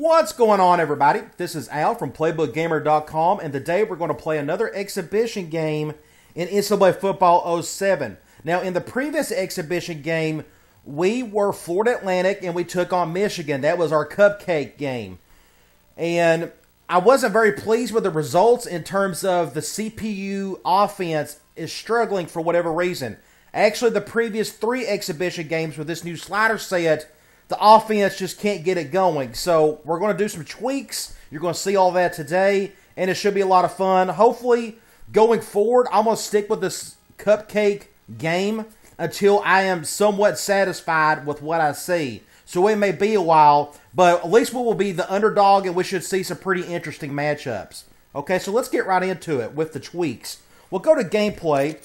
What's going on, everybody? This is Al from PlaybookGamer.com, and today we're going to play another exhibition game in NCAA Football 07. Now, in the previous exhibition game, we were Florida Atlantic and we took on Michigan. That was our cupcake game. And I wasn't very pleased with the results in terms of the CPU offense is struggling for whatever reason. Actually, the previous three exhibition games with this new slider set the offense just can't get it going. So we're going to do some tweaks. You're going to see all that today, and it should be a lot of fun. Hopefully, going forward, I'm going to stick with this cupcake game until I am somewhat satisfied with what I see. So it may be a while, but at least we will be the underdog, and we should see some pretty interesting matchups. Okay, so let's get right into it with the tweaks. We'll go to gameplay,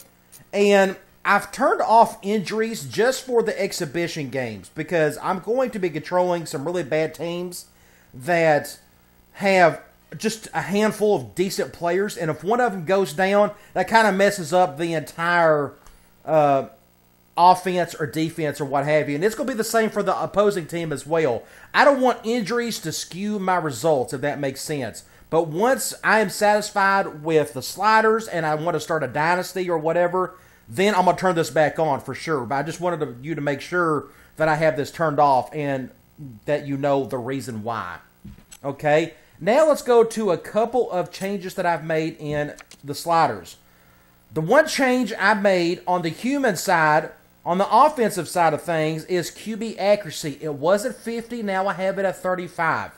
and I've turned off injuries just for the exhibition games because I'm going to be controlling some really bad teams that have just a handful of decent players, and if one of them goes down, that kind of messes up the entire uh, offense or defense or what have you. And it's going to be the same for the opposing team as well. I don't want injuries to skew my results, if that makes sense. But once I am satisfied with the sliders and I want to start a dynasty or whatever, then I'm gonna turn this back on for sure. But I just wanted to, you to make sure that I have this turned off and that you know the reason why. Okay. Now let's go to a couple of changes that I've made in the sliders. The one change I made on the human side, on the offensive side of things, is QB accuracy. It was at 50, now I have it at 35.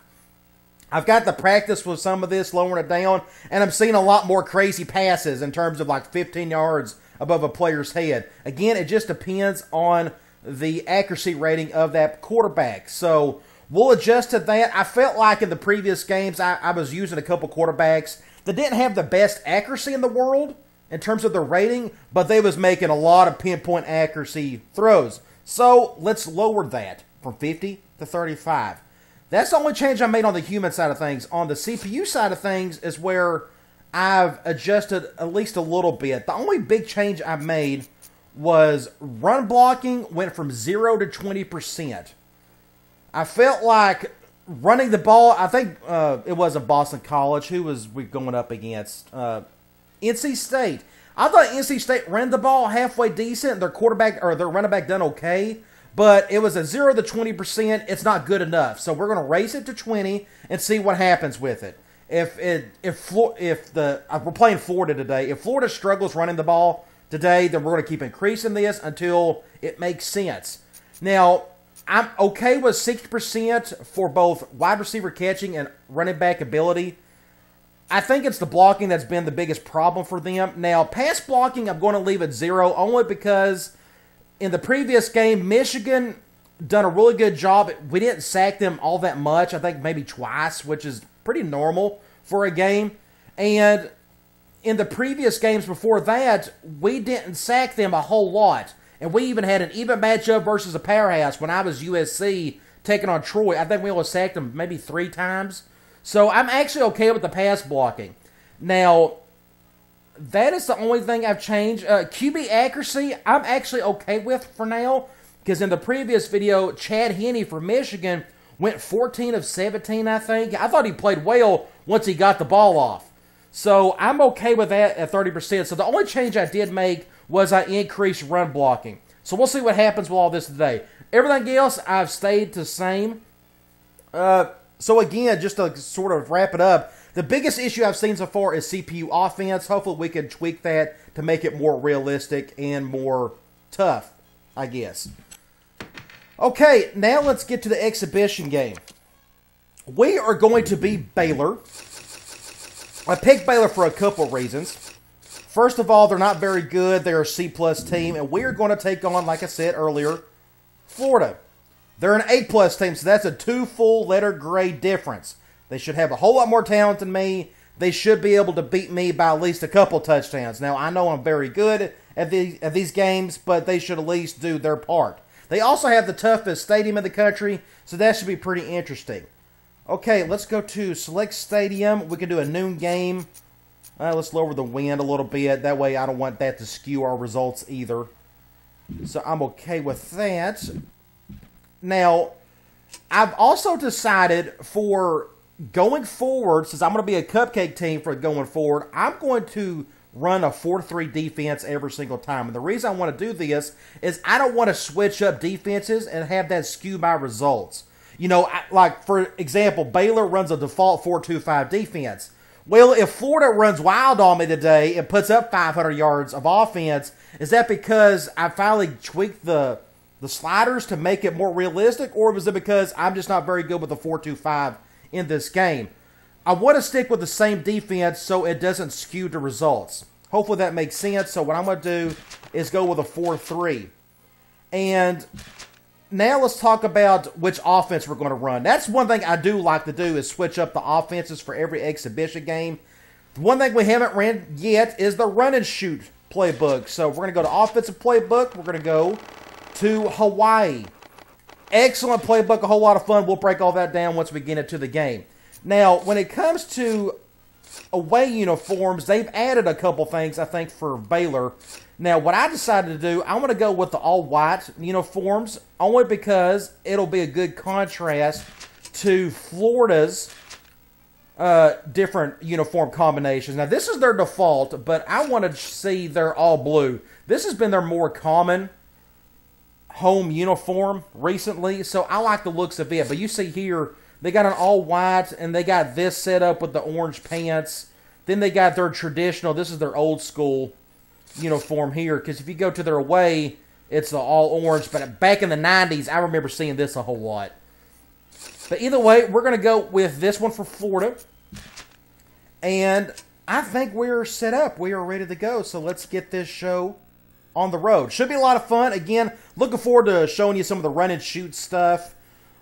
I've got the practice with some of this, lowering it down, and I'm seeing a lot more crazy passes in terms of like 15 yards above a player's head. Again, it just depends on the accuracy rating of that quarterback. So we'll adjust to that. I felt like in the previous games I, I was using a couple quarterbacks that didn't have the best accuracy in the world in terms of their rating, but they was making a lot of pinpoint accuracy throws. So let's lower that from 50 to 35. That's the only change I made on the human side of things. On the CPU side of things is where I've adjusted at least a little bit. The only big change I've made was run blocking went from 0 to 20%. I felt like running the ball, I think uh, it was a Boston College. Who was we going up against? Uh, NC State. I thought NC State ran the ball halfway decent. Their quarterback or their running back done okay, but it was a zero to twenty percent. It's not good enough. So we're going to raise it to twenty and see what happens with it if it if if the uh, we're playing Florida today, if Florida struggles running the ball today, then we're going to keep increasing this until it makes sense. Now, I'm okay with 60% for both wide receiver catching and running back ability. I think it's the blocking that's been the biggest problem for them. Now, pass blocking, I'm going to leave at zero only because in the previous game, Michigan done a really good job. We didn't sack them all that much. I think maybe twice, which is pretty normal for a game. And in the previous games before that, we didn't sack them a whole lot. And we even had an even matchup versus a powerhouse when I was USC taking on Troy. I think we only sacked them maybe three times. So I'm actually okay with the pass blocking. Now, that is the only thing I've changed. Uh, QB accuracy, I'm actually okay with for now. Because in the previous video, Chad Henne from Michigan went 14 of 17, I think. I thought he played well once he got the ball off. So I'm okay with that at 30%. So the only change I did make was I increased run blocking. So we'll see what happens with all this today. Everything else I've stayed the same. Uh, so again, just to sort of wrap it up, the biggest issue I've seen so far is CPU offense. Hopefully we can tweak that to make it more realistic and more tough, I guess. Okay, now let's get to the exhibition game. We are going to be Baylor. I picked Baylor for a couple reasons. First of all, they're not very good. They're a C plus team, and we are going to take on, like I said earlier, Florida. They're an A plus team, so that's a two full letter grade difference. They should have a whole lot more talent than me. They should be able to beat me by at least a couple touchdowns. Now I know I'm very good at these at these games, but they should at least do their part. They also have the toughest stadium in the country, so that should be pretty interesting. Okay, let's go to select stadium. We can do a noon game. Uh, let's lower the wind a little bit. That way I don't want that to skew our results either. So I'm okay with that. Now, I've also decided for going forward, since I'm going to be a cupcake team for going forward, I'm going to run a 4-3 defense every single time. And the reason I want to do this is I don't want to switch up defenses and have that skew my results. You know, like for example, Baylor runs a default 4-2-5 defense. Well, if Florida runs wild on me today and puts up 500 yards of offense, is that because I finally tweaked the the sliders to make it more realistic, or was it because I'm just not very good with the 4-2-5 in this game? I want to stick with the same defense so it doesn't skew the results. Hopefully that makes sense. So what I'm going to do is go with a 4-3. And now let's talk about which offense we're going to run. That's one thing I do like to do is switch up the offenses for every exhibition game. The one thing we haven't ran yet is the run and shoot playbook. So we're going to go to offensive playbook. We're going to go to Hawaii. Excellent playbook, a whole lot of fun. We'll break all that down once we get into the game. Now, when it comes to away uniforms, they've added a couple things, I think, for Baylor. Now, what I decided to do, I'm going to go with the all white uniforms only because it'll be a good contrast to Florida's uh, different uniform combinations. Now, this is their default, but I want to see their all blue. This has been their more common home uniform recently, so I like the looks of it. But you see here, they got an all white, and they got this set up with the orange pants. Then they got their traditional. This is their old school uniform here. Because if you go to their away, it's the all orange. But back in the '90s, I remember seeing this a whole lot. But either way, we're going to go with this one for Florida. And I think we're set up. We are ready to go. So let's get this show on the road. Should be a lot of fun. Again, looking forward to showing you some of the run and shoot stuff.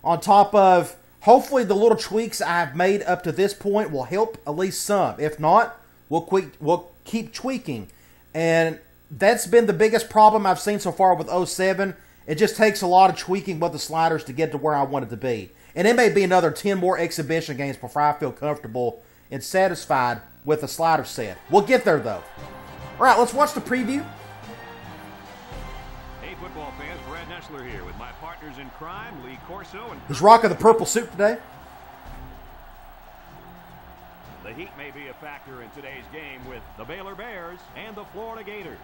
On top of Hopefully, the little tweaks I've made up to this point will help at least some. If not, we'll, quick, we'll keep tweaking. And that's been the biggest problem I've seen so far with 07. It just takes a lot of tweaking with the sliders to get to where I want it to be. And it may be another 10 more exhibition games before I feel comfortable and satisfied with the slider set. We'll get there, though. All right, let's watch the preview here with my partners in crime, Lee Corso and. He's rocking the purple suit today. The heat may be a factor in today's game with the Baylor Bears and the Florida Gators.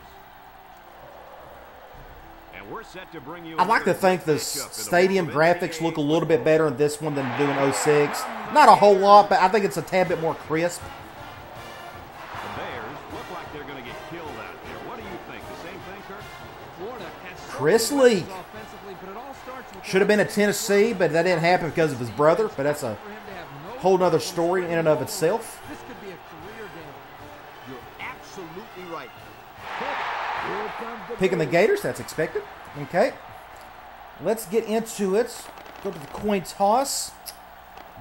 And we're set to bring you. I'd like to think the stadium graphics look a little bit better in this one than doing 06. Not a whole lot, but I think it's a tad bit more crisp. The Bears look like they're going to get killed out there. What do you think? The same thing, Kirk? Florida has Chris Leak. Should have been at Tennessee, but that didn't happen because of his brother. But that's a whole other story in and of itself. This could be a career game. You're absolutely right. Picking the Gators, that's expected. Okay. Let's get into it. Go to the coin toss.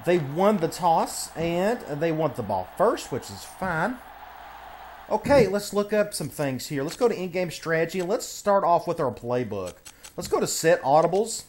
They won the toss, and they want the ball first, which is fine. Okay, let's look up some things here. Let's go to in-game strategy, and let's start off with our playbook. Let's go to set audibles.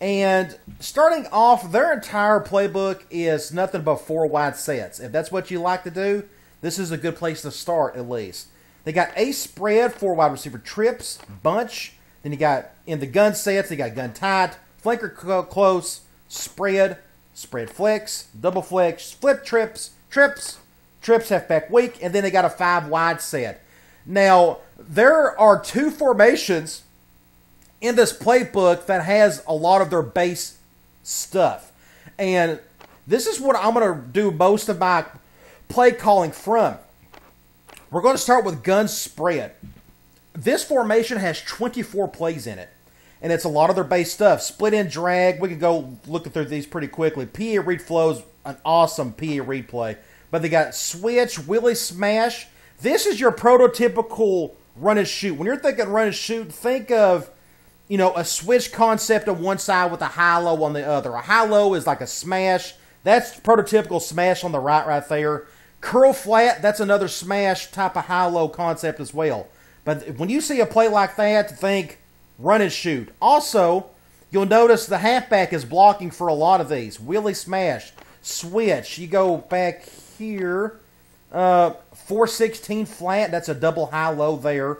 And starting off, their entire playbook is nothing but four wide sets. If that's what you like to do, this is a good place to start at least. They got a spread, four wide receiver trips, bunch. Then you got in the gun sets, they got gun tight, flanker close, spread, spread flex, double flex, flip trips, trips, trips halfback weak, and then they got a five wide set. Now, there are two formations in this playbook that has a lot of their base stuff. And this is what I'm going to do most of my play calling from. We're going to start with gun spread. This formation has 24 plays in it. And it's a lot of their base stuff. Split in drag. We can go looking through these pretty quickly. PA read flows, an awesome PA read play. But they got switch, Willie smash. This is your prototypical run and shoot. When you're thinking run and shoot, think of you know, a switch concept on one side with a high low on the other. A high low is like a smash. That's prototypical smash on the right, right there. Curl flat, that's another smash type of high low concept as well. But when you see a play like that, think run and shoot. Also, you'll notice the halfback is blocking for a lot of these. Willie smash, switch. You go back here, uh, 416 flat, that's a double high low there.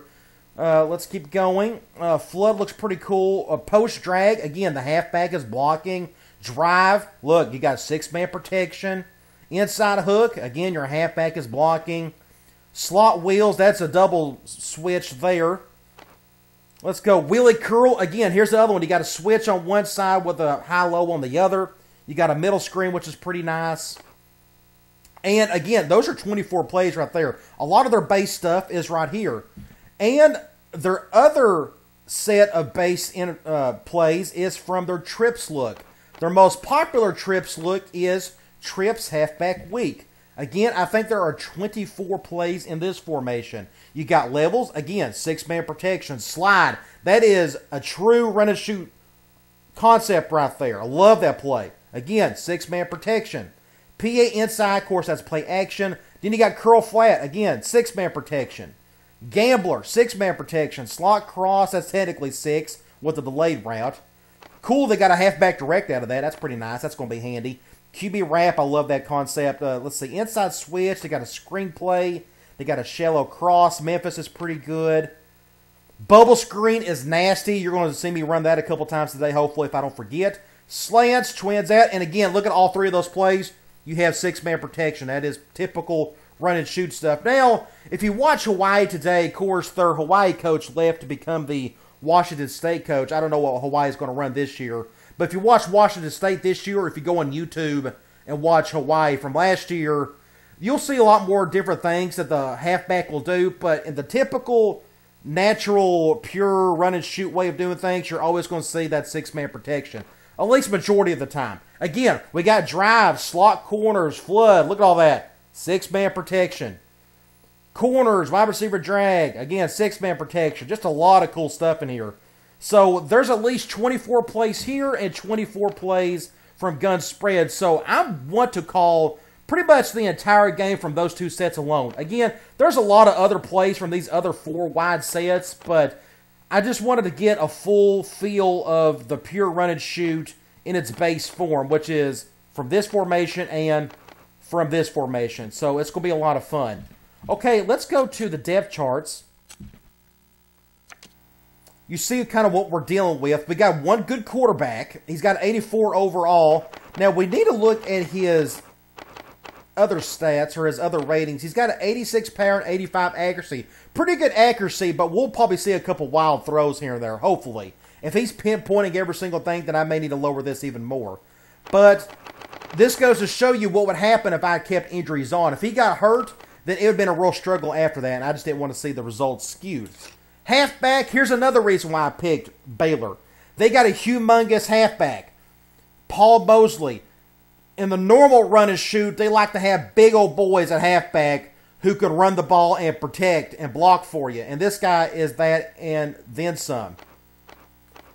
Uh, let's keep going. Uh, flood looks pretty cool. Uh, post drag, again, the halfback is blocking. Drive, look, you got six man protection. Inside hook, again, your halfback is blocking. Slot wheels, that's a double switch there. Let's go. Wheelie curl, again, here's the other one. You got a switch on one side with a high low on the other. You got a middle screen, which is pretty nice. And again, those are 24 plays right there. A lot of their base stuff is right here. And their other set of base in, uh, plays is from their trips look. Their most popular trips look is trips halfback weak. Again, I think there are 24 plays in this formation. You got levels, again, six man protection, slide. That is a true run and shoot concept right there. I love that play. Again, six man protection. PA inside, of course, that's play action. Then you got curl flat, again, six man protection. Gambler, six man protection. Slot cross, that's technically six with the delayed route. Cool, they got a halfback direct out of that. That's pretty nice. That's going to be handy. QB wrap, I love that concept. Uh, let's see, inside switch, they got a screenplay. They got a shallow cross. Memphis is pretty good. Bubble screen is nasty. You're going to see me run that a couple times today, hopefully, if I don't forget. Slants, twins out. And again, look at all three of those plays. You have six man protection. That is typical run and shoot stuff. Now, if you watch Hawaii today, of course, their Hawaii coach left to become the Washington State coach. I don't know what Hawaii is going to run this year. But if you watch Washington State this year, if you go on YouTube and watch Hawaii from last year, you'll see a lot more different things that the halfback will do. But in the typical, natural, pure run and shoot way of doing things, you're always going to see that six man protection. At least majority of the time. Again, we got drives, slot corners, flood. Look at all that. Six man protection. Corners, wide receiver drag. Again, six man protection. Just a lot of cool stuff in here. So there's at least 24 plays here and 24 plays from gun spread. So I want to call pretty much the entire game from those two sets alone. Again, there's a lot of other plays from these other four wide sets, but I just wanted to get a full feel of the pure run and shoot in its base form, which is from this formation and from this formation. So it's going to be a lot of fun. Okay, let's go to the depth charts. You see kind of what we're dealing with. We got one good quarterback. He's got 84 overall. Now, we need to look at his other stats or his other ratings. He's got an 86 power and 85 accuracy. Pretty good accuracy, but we'll probably see a couple wild throws here and there, hopefully. If he's pinpointing every single thing, then I may need to lower this even more. But this goes to show you what would happen if I kept injuries on. If he got hurt, then it would have been a real struggle after that, and I just didn't want to see the results skewed. Halfback, here's another reason why I picked Baylor. They got a humongous halfback. Paul Mosley. In the normal run and shoot, they like to have big old boys at halfback who could run the ball and protect and block for you. And this guy is that and then some.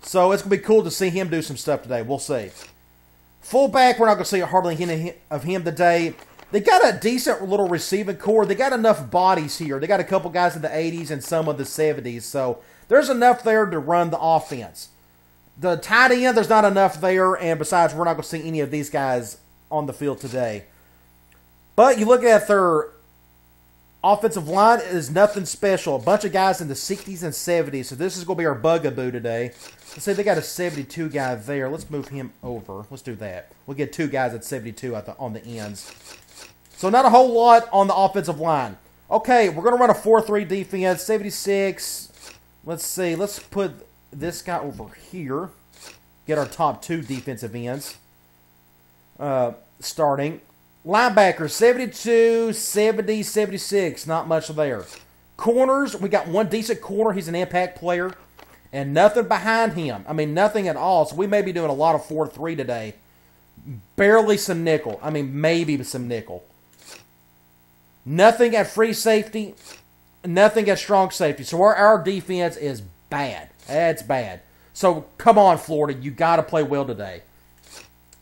So it's going to be cool to see him do some stuff today. We'll see. Fullback, we're not going to see hardly any of him today. They got a decent little receiving corps. They got enough bodies here. They got a couple guys in the 80s and some of the 70s. So there's enough there to run the offense. The tight end, there's not enough there. And besides, we're not going to see any of these guys on the field today. But you look at their offensive line is nothing special. A bunch of guys in the 60s and 70s. So this is going to be our bugaboo today. Let's say they got a 72 guy there. Let's move him over. Let's do that. We'll get two guys at 72 at the, on the ends. So not a whole lot on the offensive line. Okay, we're going to run a 4-3 defense. 76. Let's see. Let's put this guy over here. Get our top two defensive ends. Uh, starting. Linebackers, 72, 70, 76. Not much there. Corners, we got one decent corner. He's an impact player. And nothing behind him. I mean, nothing at all. So we may be doing a lot of 4 3 today. Barely some nickel. I mean, maybe some nickel. Nothing at free safety. Nothing at strong safety. So our, our defense is bad. That's bad. So come on, Florida. You got to play well today.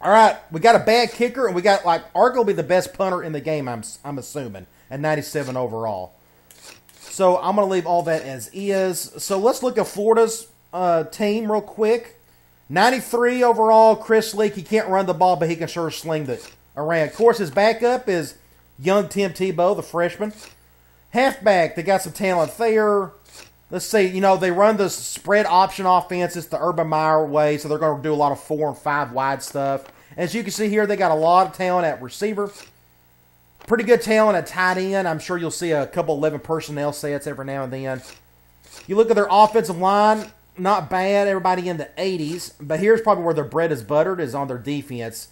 All right, we got a bad kicker, and we got like arguably the best punter in the game. I'm I'm assuming at 97 overall. So I'm gonna leave all that as is. So let's look at Florida's uh, team real quick. 93 overall. Chris Leak. He can't run the ball, but he can sure sling it around. Of course, his backup is young Tim Tebow, the freshman. Halfback. They got some talent there. Let's see, you know, they run the spread option offense. It's the Urban Meyer way, so they're going to do a lot of four and five wide stuff. As you can see here, they got a lot of talent at receiver. Pretty good talent at tight end. I'm sure you'll see a couple 11 personnel sets every now and then. You look at their offensive line, not bad. Everybody in the 80s. But here's probably where their bread is buttered is on their defense.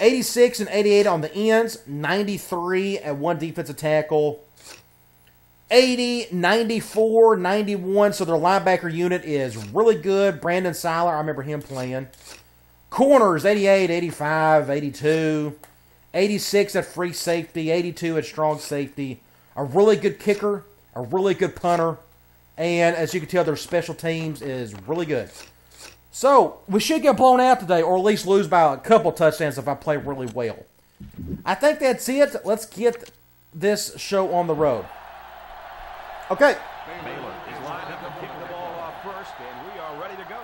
86 and 88 on the ends, 93 at one defensive tackle, 80, 94, 91. So their linebacker unit is really good. Brandon Siler, I remember him playing. Corners, 88, 85, 82, 86 at free safety, 82 at strong safety. A really good kicker, a really good punter, and as you can tell, their special teams is really good. So we should get blown out today, or at least lose by a couple touchdowns if I play really well. I think that's it. Let's get this show on the road. Okay. Baylor is lined up to kick the ball off first, and we are ready to go.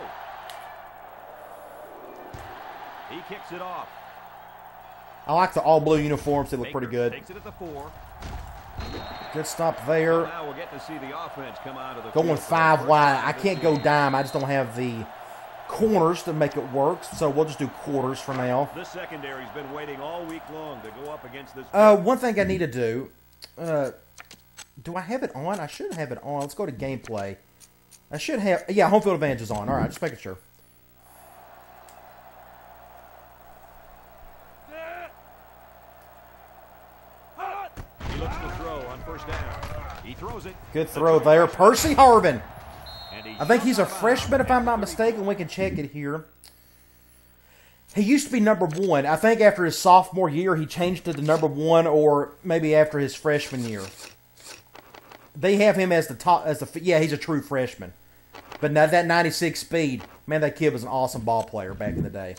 He kicks it off. I like the all blue uniforms. They look pretty good. Takes it at the four. Good stop there. Now we'll get to see the offense come out of the Going the five wide. I can't go dime. I just don't have the corners to make it work. So we'll just do quarters for now. This secondary's been waiting all week long to go up against this. Uh, one thing I need to do. Uh, do I have it on? I should have it on. Let's go to gameplay. I should have. Yeah, home field advantage is on. All right, just making sure. He looks to throw on first down. He throws it. Good throw there, Percy Harvin. I think he's a shot out of freshman, if I'm not mistaken. We can check it here. He used to be number one. I think after his sophomore year, he changed it to number one, or maybe after his freshman year. They have him as the top, as the yeah, he's a true freshman. But now that 96 speed, man, that kid was an awesome ball player back in the day.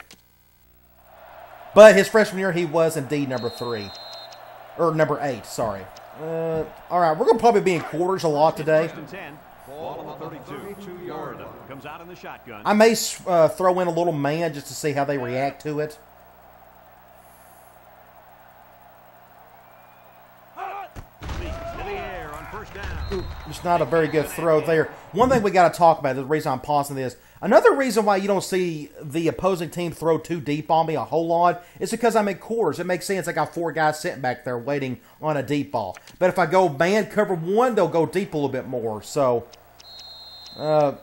But his freshman year, he was indeed number three, or number eight. Sorry. Uh, all right, we're gonna probably be in quarters a lot today. First and 10. Ball on the 32. Florida comes out in the shotgun. I may uh, throw in a little man just to see how they react to it. It's not a very good throw there. One thing we got to talk about, the reason I'm pausing this, another reason why you don't see the opposing team throw two deep on me a whole lot is because I'm in quarters. It makes sense. I got four guys sitting back there waiting on a deep ball. But if I go man cover one, they'll go deep a little bit more. So, uh,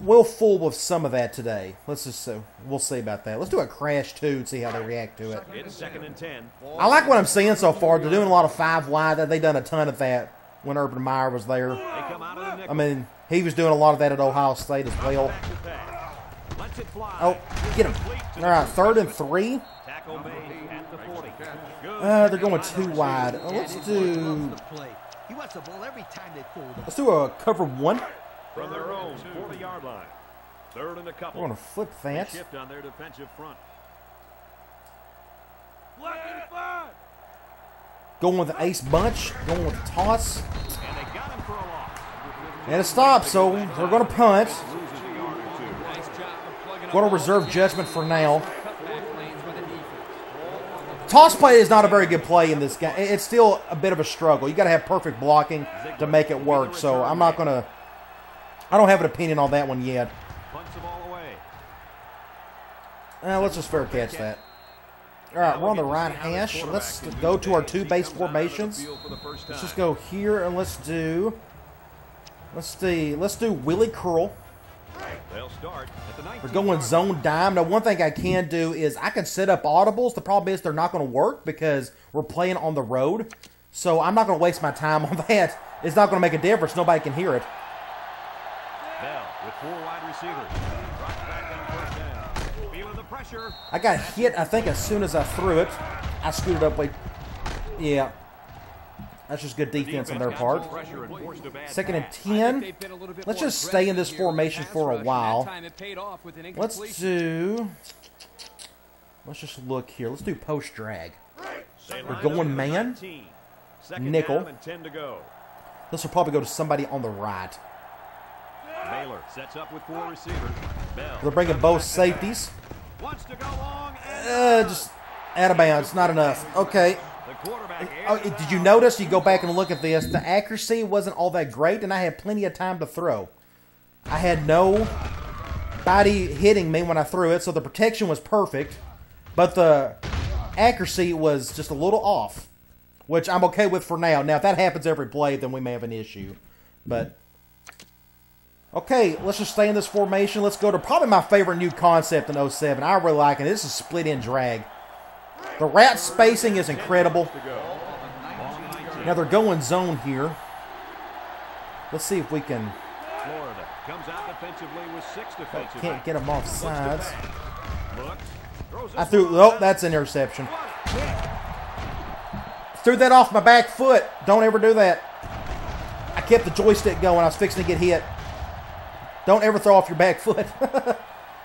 we'll fool with some of that today. Let's just uh, we'll see about that. Let's do a crash too and see how they react to it. It's second and 10. I like what I'm seeing so far. They're doing a lot of five wide. They've done a ton of that when Urban Meyer was there. They come out of the. I mean, he was doing a lot of that at Ohio State as well. Back to pass. Lets it fly. Oh, get him! All right, third and three. Tackle made at the 40. Good. Uh, they're going too wide. Uh, let's do He wants the ball every time they pull the let's do a cover one. From their own 40-yard line. Third and a couple. We're going to flip They that. shift on their defensive front. Going with the ace bunch. Going with the toss. And they got him for a loss. And it stops, so they're going to punt. Loses a yard or two. Going to reserve judgment for now. Toss play is not a very good play in this game. It's still a bit of a struggle. You got to have perfect blocking to make it work. So I'm not going to. I don't have an opinion on that one yet. Punts the ball away. Uh, let's just fair catch that. All right, we're on the right hash. Let's go to our two base formations. Let's just go here and let's do. Let's see. Let's do Willie Curl. They'll start at the 19 We're going zone dime. Now, one thing I can do is I can set up audibles. The problem is they're not going to work because we're playing on the road. So I'm not going to waste my time on that. It's not going to make a difference. Nobody can hear it. Bell with four wide receivers. I got hit, I think, as soon as I threw it. I scooted up like. Yeah. That's just good defense on their part. some pressure and forced a bad Second and 10. Let's just stay in this formation for a while. Let's do. Let's just look here. Let's do post drag. We're going up at the man. Nickel. down and 10 to go. This will probably go to somebody on the right. Baylor sets up with four receivers. Bell They're bringing both safeties. Wants to go long and Uh, just out of bounds. Not enough. Okay. quarterback. Oh, did you notice? You go back and look at this. The accuracy wasn't all that great, and I had plenty of time to throw. I had no body hitting me when I threw it, so the protection was perfect. but the accuracy was just a little off, which I'm okay with for now. Now, if that happens every play, then we may have an issue. But okay, let's just stay in this formation. Let's go to probably my favorite new concept in 07. I really like it. This is split in drag. The rat spacing is incredible. Now they're going zone here. Let's see if we can. Florida comes out defensively with six oh, defensive Can't get them off sides. back. Looks. Throws I threw. Oh, that's an interception. What a kick. Threw that off my back foot. Don't ever do that. I kept the joystick going. I was fixing to get hit. Don't ever throw off your back foot.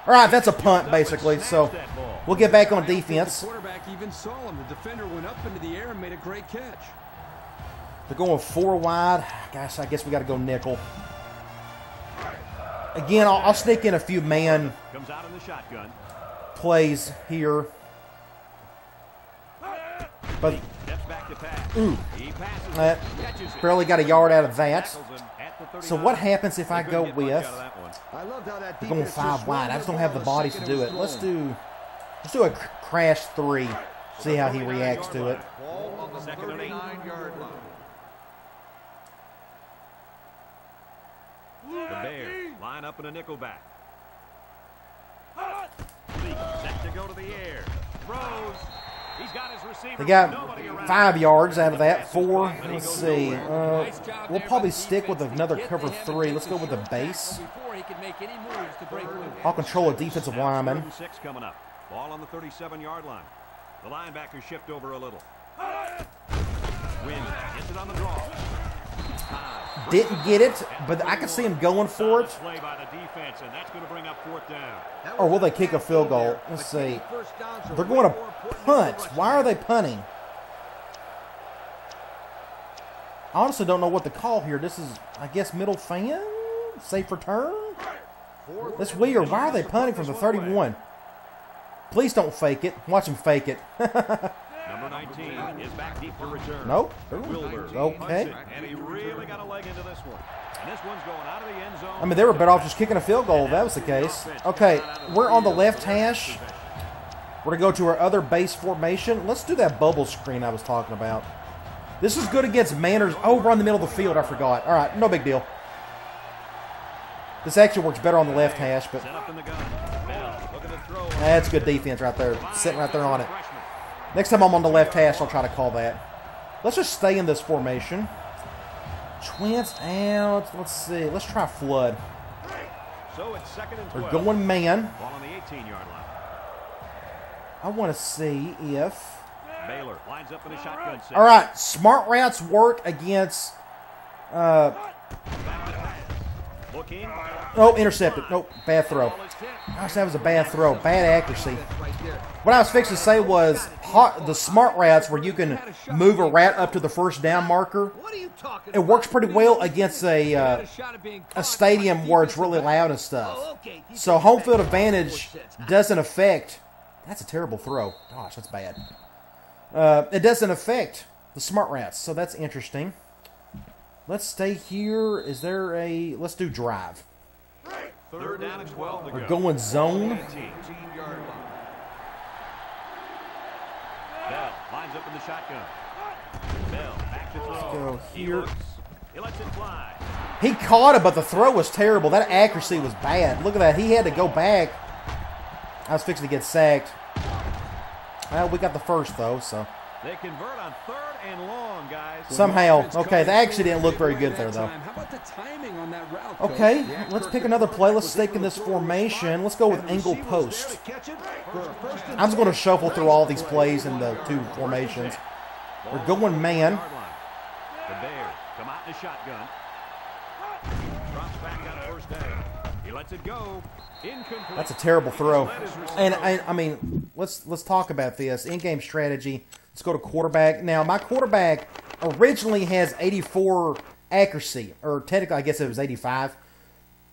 All right, that's a punt basically. So Snatched that ball. we'll get back on The defense. quarterback even saw him. The defender went up into the air and made a great catch. They're going four wide. Gosh, I guess we got to go nickel. Again, I'll, I'll sneak in a few man Comes out in the shotgun. plays here. But Steps back to pass. Ooh. He That it, catches it. barely got a yard out of that. Tackles him at the So what happens if I go couldn't get much with? that one. I loved how that We're going five wide. I just don't have the ball bodies to do it it. Let's do let's do a crash three. See how he reacts to it. The Second and eight. 39-yard line. Bears line up in a nickel back. Set to go to the air. Throws. He's got. They got five yards out of that. Four. Let's see. Uh, we'll probably stick with another cover three. Let's go with the base. Before he could make any moves to break loose. I'll control a defensive lineman. Six coming up. Ball on the 37-yard line. The linebackers shift over a little. Win gets it on the draw. Time. Didn't get it, but I can see him going for it. Play by the defense, and that's going to bring up fourth down. That Or will they kick a field goal? Let's see. first downs are They're going to punt. Why are they punting? I honestly don't know what to call here. This is, I guess, middle fan? Safe return? That's weird. Why are they punting from the 31? Please don't fake it. Watch them fake it. Number 19 is back deep to return. Nope. Wilbur Okay. it, and he really got a leg into this one. And this one's going out of the end zone. I mean, they were better off just kicking a field goal if that was the case. Okay, we're on the left hash. We're going to go to our other base formation. Let's do that bubble screen I was talking about. This is good against Manners. Oh, we're on the middle of the field. I forgot. All right, no big deal. This actually works better on the left hash, but Set up in the gun. Bell looking to throw. that's good defense right there. Sitting right there on it. Next time I'm on the left hash, I'll try to call that. Let's just stay in this formation. Twins out. Let's see. Let's try flood. So it's second and We're going man. Ball on the 18-yard line. I want to see if. Baylor lines up in a shotgun set. All right, smart routes work against. Uh, oh, intercepted. Nope, bad throw. Gosh, that was a bad throw. Bad accuracy. What I was fixing to say was hot, the smart routes where you can move a rat up to the first down marker. It works pretty well against a uh, a stadium where it's really loud and stuff. So home field advantage doesn't affect. That's a terrible throw. Gosh, that's bad. Uh, it doesn't affect the smart routes, so that's interesting. Let's stay here. Is there a? Let's do drive. Third down and 12 to We're go. going zone. Bell lines up in the shotgun. Bell back to throw. go He here. looks. He lets it fly. He caught it, but the throw was terrible. That accuracy was bad. Look at that. He had to go back. I was fixing to get sacked. Well, we got the first though, so They convert on third and long, guys. somehow. Okay, that actually didn't look very good there though. How about the that route, Coach? Okay, Yeah, let's Kirk, pick another play. Let's was stick in this throw to the formation. Let's go with angle receiver was there post. to catch it. For a first and I'm just going to shuffle through all these plays in the two formations. We're going man. The Bears come out in a shotgun. Drops back on first down. He lets it go. Incomplete. That's a terrible throw. Led his receiver. And I, I mean, let's let's talk about this in-game strategy. Let's go to quarterback. Now, my quarterback originally has 84 accuracy, or technically, I guess it was 85.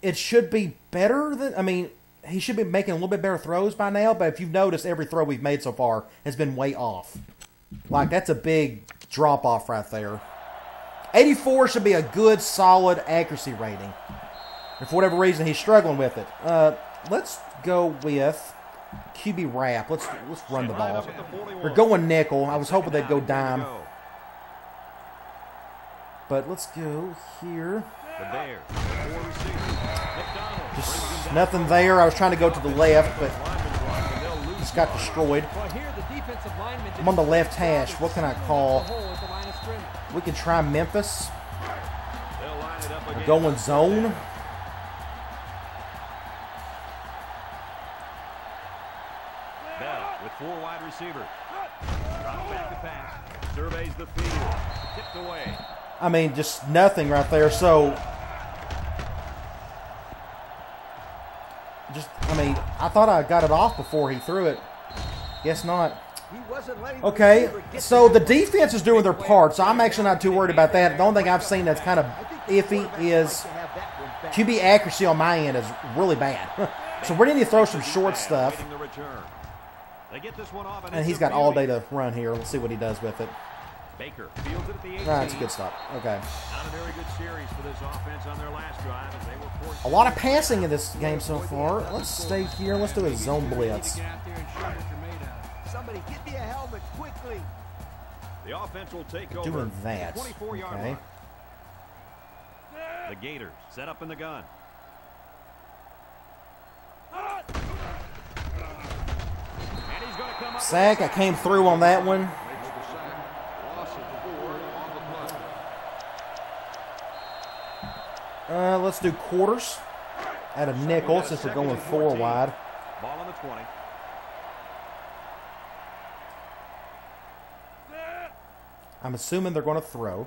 It should be better than. I mean, he should be making a little bit better throws by now. But if you've noticed, every throw we've made so far has been way off. Like that's a big drop off right there. 84 should be a good, solid accuracy rating. And for whatever reason, he's struggling with it. Uh, let's go with QB wrap. Let's let's run the ball. up at the 41. They're going nickel. I was hoping they'd go dime, here we go. But let's go here. The Bears, four receivers. McDonald brings Just nothing there. I was trying to go to the left, but Lineman block, and they'll lose just got destroyed. Well, here the defensive lineman I'm on the left hash. What can I call? The hole at the line of scrimmage. We can try Memphis. They'll line it up We're going zone. Bell with four wide receivers. Drops back to pass. Surveys the field. Tipped away. I mean, just nothing right there. So, just I mean, I thought I got it off before he threw it. Guess not. He wasn't letting the Okay, so the defense is doing their part, so I'm actually not too worried about that. The only thing I've seen that's kind of iffy is QB accuracy on my end is really bad. so we're going to throw some short stuff, Awaiting the return. They get this one off, and he's got all day to run here. Let's see what he does with it. Baker fields it at the 18. That's a good stop. Okay. Not a very good series for this offense on their last drive as they were forced. A lot of passing in this game so far. Let's stay here. Let's do a zone blitz. Get out there and show what you're made of. Somebody get me a helmet quickly. The offense will take over. Doing that. 24 yard Okay. line. The Gators set up in the gun. And he's going to come up. Sack, I came through on that one. Makes the sack. Loss of four on the play. Uh, let's do quarters at a nickel since we're going four wide. Ball on the 20. I'm assuming they're going to throw.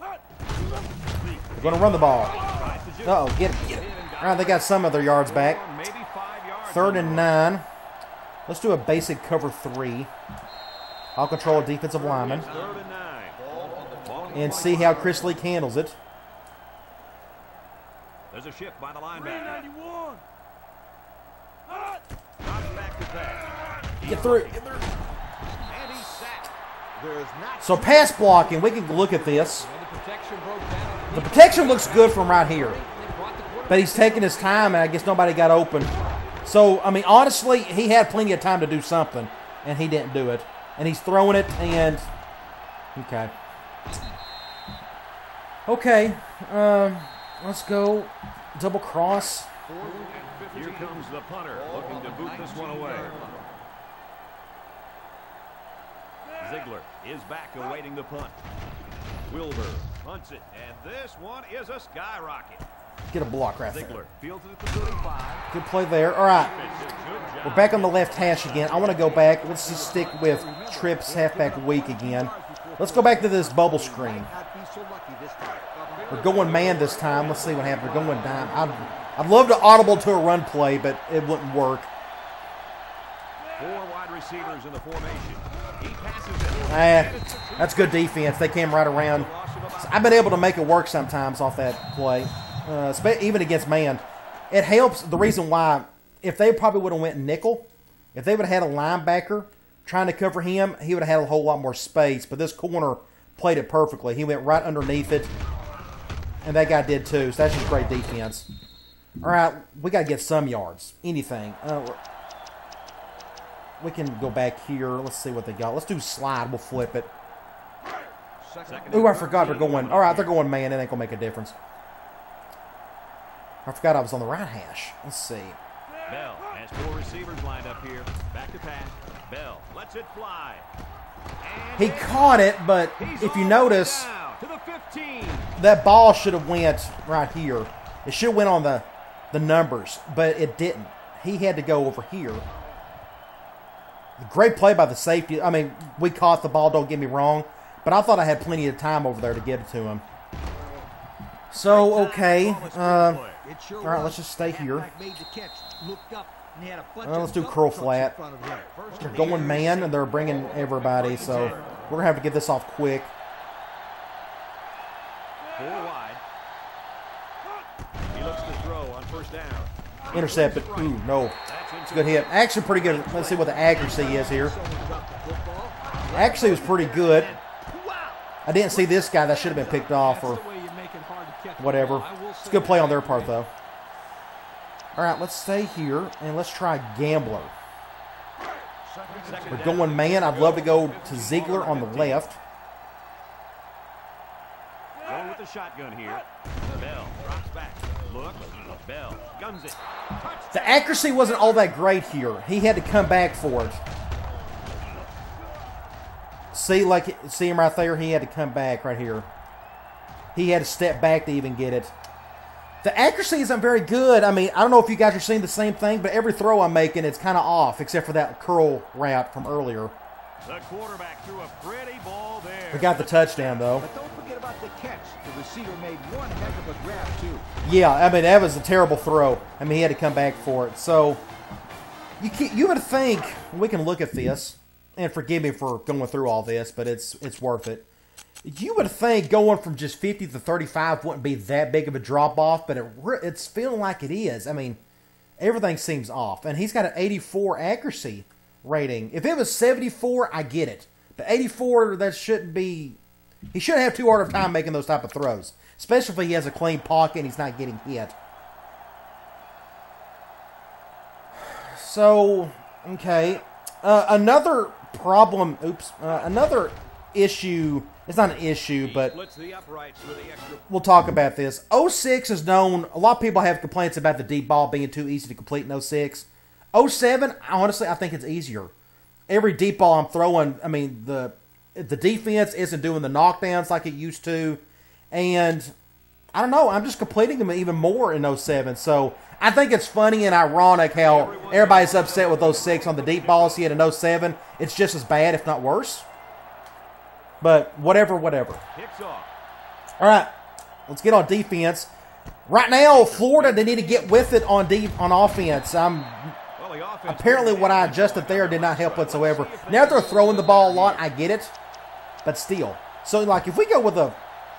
They're going to run the ball. Tries to shoot. Uh oh, get it. Get it. All right, they got some of their yards back. Maybe five yards. Third and nine. Let's do a basic cover three. I'll control a defensive lineman and nine. Ball on the and see how Chris Leak handles it. There's a shift by the linebacker. Drops back to pass. Get through. And he's. There is not So pass blocking, we can look at this. The protection broke down. The protection looks good from right here. They brought the quarterback But he's taking his time, and I guess nobody got open. So, I mean, honestly, he had plenty of time to do something, and he didn't do it. And he's throwing it, and. Okay. Okay. Um, let's go. Double cross. Here comes the punter looking to boot this one away. Ziegler is back awaiting the punt. Wilbur punts it, and this one is a skyrocket. Get a block right. Ziegler fields it at the 35. Good play there. All right. It's a good job. We're back on the left hash again. I want to go back. Let's just stick with Trips halfback weak again. Let's go back to this bubble screen. We're going man this time. Let's see what happens. We're going dime. I'd, I'd love to audible to a run play, but it wouldn't work. Four wide receivers in the formation. He passes it. Ah, that's good defense. They came right around. I've been able to make it work sometimes off that play, uh, even against man. It helps. The reason why, if they probably would have went nickel, if they would have had a linebacker trying to cover him, he would have had a whole lot more space. But this corner played it perfectly. He went right underneath it, and that guy did too. So that's just great defense. All right, we got to get some yards. Anything. Uh, we can go back here. Let's see what they got. Let's do slide. We'll flip it. Ooh, I forgot they're going. All right, they're going man. It ain't gonna make a difference. I forgot I was on the right hash. Let's see. Bell has four receivers lined up here. Back to pass. Bell lets it fly. He caught it, but if you notice, down to the 15. that ball should have went right here. It should have went on the the numbers, but it didn't. He had to go over here. Great play by the safety. I mean, we caught the ball. Don't get me wrong, but I thought I had plenty of time over there to get it to him. So okay. Uh, All right, let's just stay here. Halfback made the catch, looked up, and he had a bunch Well, let's do curl flat. front of him. First They're going man, and they're bringing everybody. So we're gonna have to get this off quick. Four wide. He looks to throw on first down. Intercepted. Ooh, no. That's It's a good hit. Actually, pretty good. Let's see what the accuracy is here. Someone dropped the football. Actually, it was pretty good. I didn't see this guy. That should have been picked off or That's the way you make it hard to catch the whatever. ball. I will It's a good play on their part, though. All right, let's stay here and let's try Gambler. We're going man. I'd love to go to Ziegler on the left. Going with the shotgun here. Bell drops back. Look. Bell guns it. The accuracy wasn't all that great here. He had to come back for it. See, like, see him right there? He had to come back right here. He had to step back to even get it. The accuracy isn't very good. I mean, I don't know if you guys are seeing the same thing, but every throw I'm making, it's kind of off, except for that curl route from earlier. The quarterback threw a pretty ball there. We got the touchdown, though. But don't forget about the catch. The receiver made one heck of a grab, too. Yeah, I mean that was a terrible throw. I mean he had to come back for it. So you can, you would think we can look at this, and forgive me for going through all this, but it's it's worth it. You would think going from just fifty to thirty five wouldn't be that big of a drop off, but it re- it's feeling like it is. I mean everything seems off, and he's got an eighty four accuracy rating. If it was seventy four, I get it, but eighty four that shouldn't be. He shouldn't have too hard of time making those type of throws, especially if he has a clean pocket and he's not getting hit. So, okay, uh, another problem. Oops, uh, another issue. It's not an issue, but Splits the uprights with the extra. we'll talk about this. 06 is known. A lot of people have complaints about the deep ball being too easy to complete in 06. 07, honestly, I think it's easier. Every deep ball I'm throwing, I mean the the defense isn't doing the knockdowns like it used to, and I don't know. I'm just completing them even more in 07. So I think it's funny and ironic how everybody's upset with 06 on the deep balls. Yet in 07, it's just as bad, if not worse. But whatever, whatever. All right, let's get on defense. Right now, Florida they need to get with it on deep on offense. I'm Well, the offense. apparently what I adjusted there did not help whatsoever. Now they're throwing the ball a lot. I get it, but still. So like if we go with a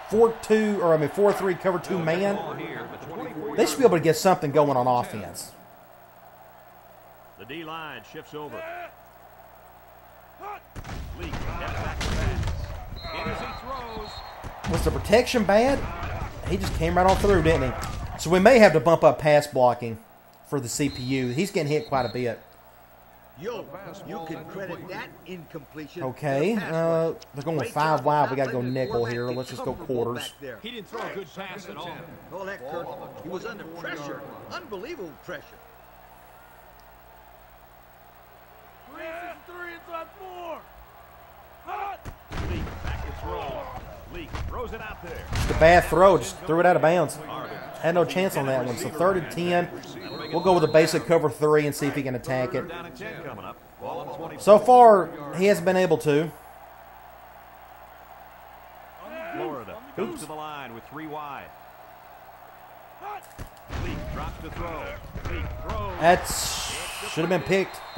four-two or I mean four-three cover two man, Here, the 24 they should be able to get something going on offense. The D line shifts over. Lee back to pass. In as he throws. Was the protection bad? He just came right on through, didn't he? So we may have to bump up pass blocking for the CPU. He's getting hit quite a bit. Yo, you can credit that incompletion. Okay, to the pass uh, rush. they're going Great five job wide. We gotta go nickel here. Let's just go quarters. He didn't throw a good pass at all. All that, Kurt. He was under pressure. Unbelievable pressure. Lee back to throw. Lee throws it out there. The bad throw, just threw it out of bounds. Had no chance on that one. So third and ten. We'll go with a basic cover three and see if he can attack it. Down at 10 coming up. Ball on the 20. So far, he hasn't been able to. Florida goes to the line with three wide. Lee drops to throw. Lee throws. That's should have been picked.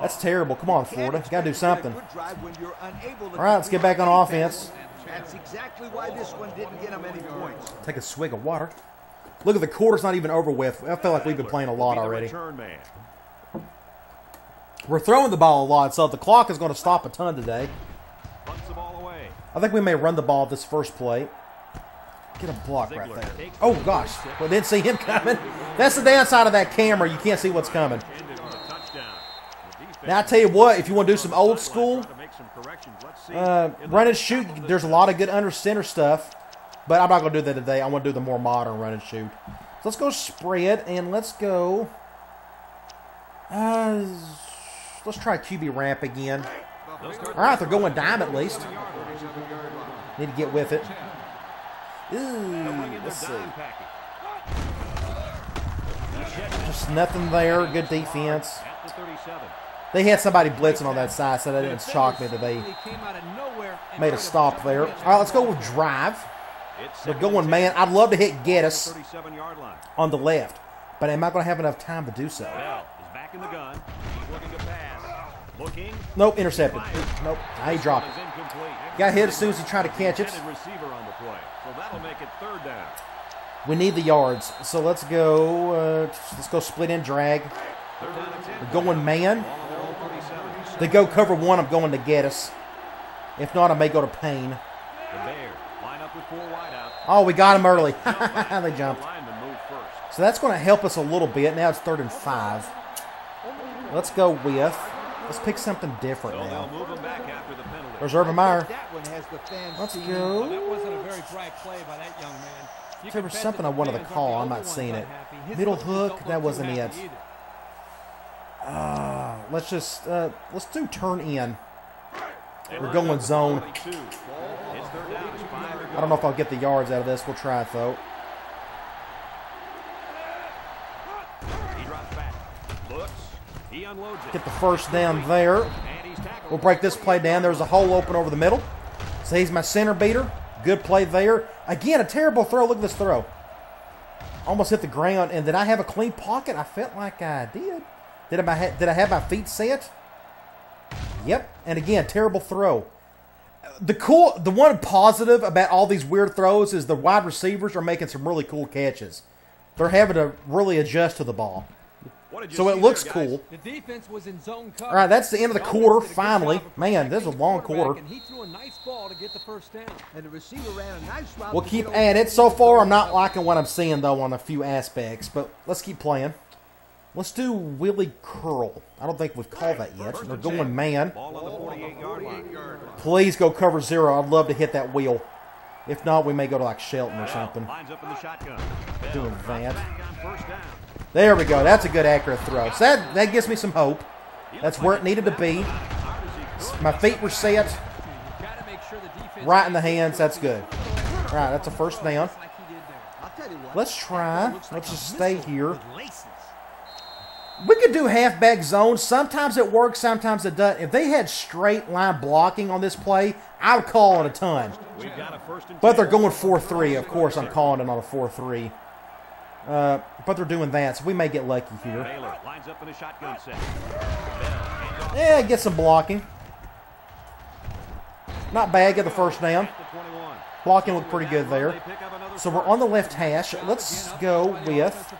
Almost picked off. That's terrible. Come on, Florida, got to do something. Good drive when you're unable to All right, let's get back on offense. That's exactly why this one didn't get him any points. Take a swig of water. Look at the quarter's not even over with. I feel like we've been playing a lot already. We're throwing the ball a lot, so the clock is going to stop a ton today. Punts the ball away. I think we may run the ball this first play. Get a block right there. Oh gosh, we didn't see him coming. That's the downside of that camera. You can't see what's coming. Ended with a touchdown. The defense Now I tell you what, if you want to do some old school, uh, run and shoot. There's a lot of good under center stuff, but I'm not going to do that today. I want to do the more modern run and shoot. So let's go spread and let's go. Uh, let's try QB ramp again. All right, they're going dime at least. Need to get with it. Ooh, let's see. Just nothing there. Good defense. At the 37. They had somebody blitzing on that side, so that didn't shock me that they made a stop there. All right, let's go with drive. We're going man. I'd love to hit Geddes 37 yard line. on the left, but am I going to have enough time to do so? Nope, intercepted. Nope, I dropped it. Got hit as soon as he tried to catch it. We need the yards, so let's go. Uh, let's go split and drag. Third down and 10. We're going man. Ball on their own 37. They go cover one. I'm going to Geddes. If not, I may go to Payne. The Bears line up with four wide out. Oh, we got him early. they jumped. The lineman moved first. So So that's going to help us a little bit. Now it's third and five. Let's go with. Let's pick something different So now. move him back after the penalty. There's Urban Meyer. That one has the fans Let's singing. Well, go. wasn't a very bright play by that young man. You There can was bet something that I the wanted to call. I'm not seeing it. Middle hook, that wasn't happy it. Uh, let's just uh, let's do turn in. We're going zone. 22. It's third down. It's five to go. I don't know if I'll get the yards out of this. We'll try it though. He drops back. Looks. He unloads it. Get the first down there. And he's tackled. We'll break this play down. There's a hole open over the middle. So he's my center beater. Good play there. Again, a terrible throw. Look at this throw. Almost hit the ground. And did I have a clean pocket? I felt like I did. Did I, ha- did I have my feet set? Yep. And again, terrible throw. The cool, the one positive about all these weird throws is the wide receivers are making some really cool catches. They're having to really adjust to the ball. What did you So it looks there, cool. The defense was in zone cover. All right, that's the end of the offense quarter. did a good Finally, man, this is a long quarter. And a nice ball to get the first down. And the receiver ran a nice. We'll keep at it. So far, I'm not liking what I'm seeing though on a few aspects, but let's keep playing. Let's do Willie Curl. I don't think we've called that yet. First They're going man. Ball on the 48-yard line. Please go cover zero. I'd love to hit that wheel. If not, we may go to like Shelton or something. Lines up in the shotgun. Bell Doing drops that. back on first down. There we go. That's a good accurate throw. So that, that gives me some hope. That's where it needed to be. My feet were set You got to make sure the defense right in the hands. That's good. All right, that's a first down. like he did there. I'll tell you what. Let's try. Let's just stay here. We could do halfback zone. Sometimes it works, sometimes it doesn't. If they had straight line blocking on this play, I would call it a ton. We've got a But they're going 4 3. Of course, I'm calling it on a 4 3. Uh, but they're doing that, so we may get lucky here. Lines up in a shotgun set. Bell hands off Yeah, get some blocking. Not bad. Get the first down. at the 21. Blocking looked pretty good there. pick up another So we're on the left hash. Let's go with.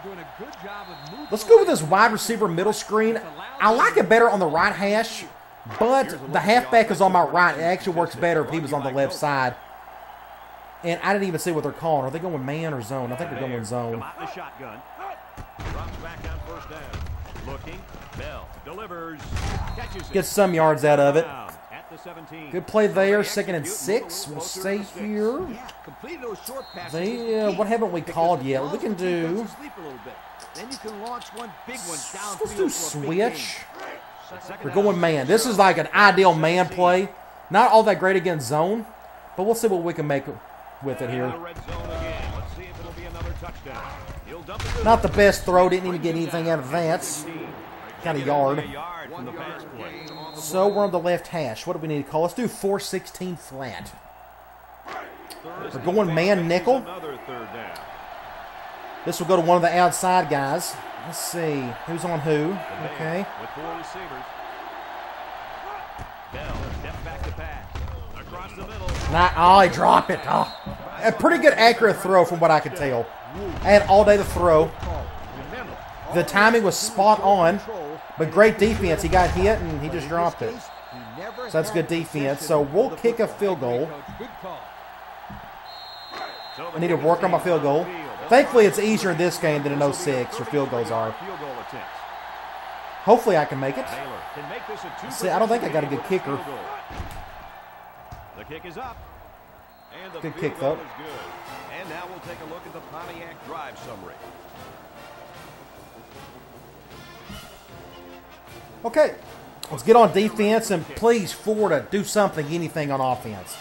Offensive line. They're doing a good job of moving Let's go with this wide receiver middle screen. I like it better on the right hash, but the halfback is on my right. It actually works better if he was on the left side. And I didn't even see what they're calling. Are they going man or zone? I think they're going zone. out in the shotgun. Back on first down. Looking. Bell delivers. Catches it. Get some yards out of it. Good play there. Second and execute, six. We'll stay to the sticks. here. Yeah, those short passes. They, uh, what haven't we called yet? We can will keep us do- asleep a little bit. Then you can launch one big one downfield. Let's do for a big gain. switch. We're going man. This is like an ideal man play. Not all that great against zone, but we'll see what we can make with it here. the red zone again. Let's see if it'll be another touchdown. He'll dump it. Not the best throw. Didn't even get anything out of that. Got a Get yard. Only A yard from the pass play. So we're on the left hash. What do we need to call? Let's do 416 flat. We're going man nickel. Another third down. This will go to one of the outside guys. Let's see who's on who. Okay. With four receivers. Bell steps back to pass. Across the middle. Not, oh, he dropped it. Oh. A pretty good accurate throw from what I could tell. I had all day to throw. The timing was spot on, but great defense. He got hit and he just dropped it. case, he never So that's good defense. So we'll kick a field goal. Coach, good call. So the I need to work on my field goal. Thankfully, it's easier in this game than in 06 where field goals are. Field goal attempts. Hopefully, I can make it. Baylor can make this a two See, I don't think I got a good kicker. The kick is up. And the Good kick, though. And now we'll take a look at the Pontiac drive summary. Okay, let's get on defense and please, Florida, do something, anything on offense.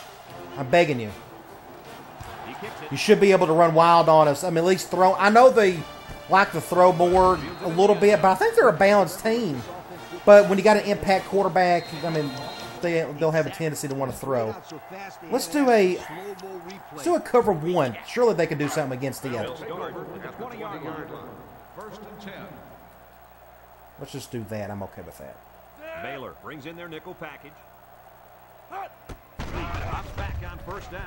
I'm begging you. You should be able to run wild on us. I mean, at least throw. I know they like to throw more a little bit, but I think they're a balanced team. But when you got an impact quarterback, I mean, they they'll have a tendency to want to throw. Let's do a-. Let's do a cover one. Surely they can do something against the other. Bills guard at the 20-yard line. First and 10. Let's just do that. I'm okay with that. Baylor brings in their nickel package. Drops back on first down.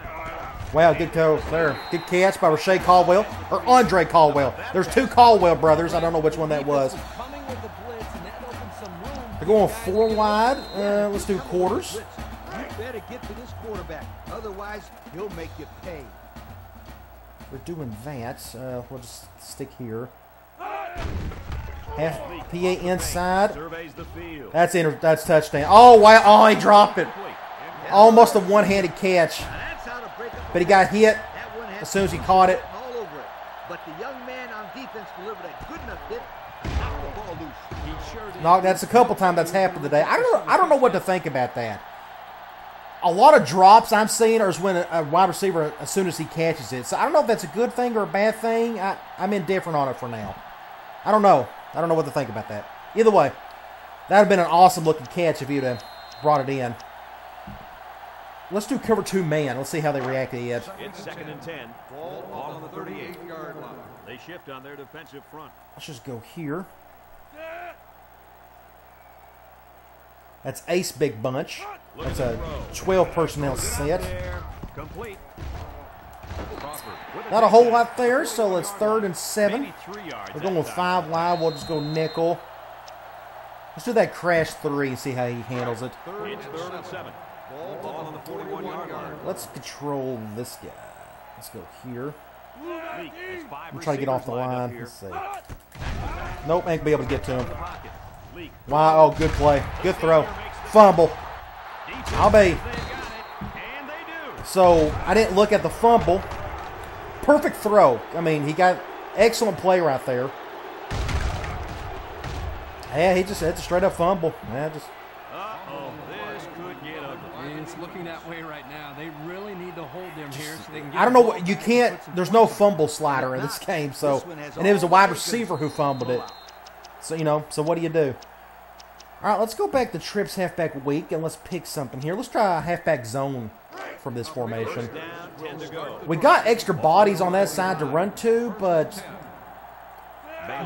Wow, good go there. Good catch by Reche Caldwell or Andre Caldwell. There's two Caldwell brothers. I don't know which one that was. Coming with the blitz, and that opens some room. They're going four wide. Uh, let's do quarters. You better get to this quarterback. Otherwise, he'll make you pay. we're doing that, uh, we'll just stick here. Half PA inside. Surveys the. That's inter- that's touchdown. Oh wow! Oh, he dropped it. Almost a one-handed catch, Now that's how to break up a but he got hit. That one has as soon as he caught it. All over it. But the young man on defense delivered a good enough hit. Knocked the ball loose. He sure did. No, that's a couple times that's happened today. I don't I don't know what to think about that. A lot of drops I'm seeing are when a, a wide receiver as soon as he catches it. So I don't know if that's a good thing or a bad thing. I, I'm indifferent on it for now. I don't know. I don't know what to think about that. Either way, that would have been an awesome looking catch if you'd have brought it in. Let's do cover two man. Let's see how they react to it. It's second and 10. Ball, on the 38-yard line. They shift on their defensive front. Let's just go here. That's Ace Big Bunch. That's a 12 personnel set. Complete. Not a whole lot there, so it's third and seven. We're going with five wide. We'll just go nickel. Let's do that crash three and see how he handles it. It's third and seven. Ball on the 41-yard line. Let's control this guy. Let's go here. I'm trying to get off the line. Let's see. Nope, ain't be able to get to him. Wow, oh, good play. Good throw. Fumble. I'll be. They got it, and they do. So I didn't look at the fumble. Perfect throw. I mean, he got excellent play right there. Yeah, he just it's a straight up fumble. Yeah, just Uh-oh, this could get ugly. It's looking that way right now. They really need to hold them here so they can get I don't know what you can't. and put some There's no fumble slider in this game, so This one has and it was a wide receiver who fumbled it. So you know, so what do you do? All right, let's go back to trips halfback week and let's pick something here. Let's try a halfback zone from this formation. Down, 10 to go. We got extra bodies on that side to run to, but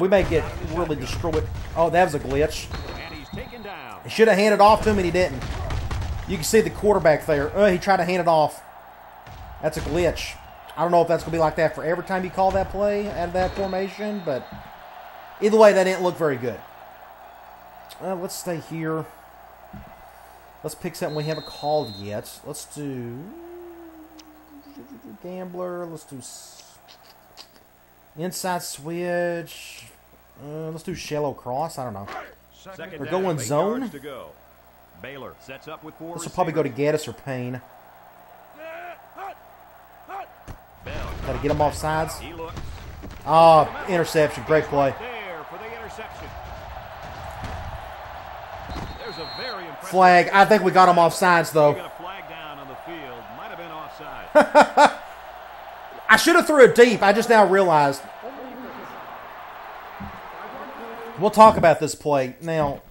we may get really destroyed. Oh, that was a glitch. And he's taken down. He should have handed off to him, and he didn't. You can see the quarterback there. Uh, he tried to hand it off. That's a glitch. I don't know if that's going to be like that for every time you call that play out of that formation, but either way, that didn't look very good. Uh, let's stay here. Let's pick something we haven't called yet. Let's do gambler. Let's do inside switch. Uh, let's do shallow cross. I don't know. Second We're going zone? to go. Baylor sets up with four This will probably go to. Gaddis or Payne. Got to get him off sides. Looks Oh, interception. Great play. there for the interception. There's a very impressive Flag. I think we got him off sides, though. got a flag down on the field. Might have been offside. I should have threw it deep. I just now realized. We'll talk about this play. Now,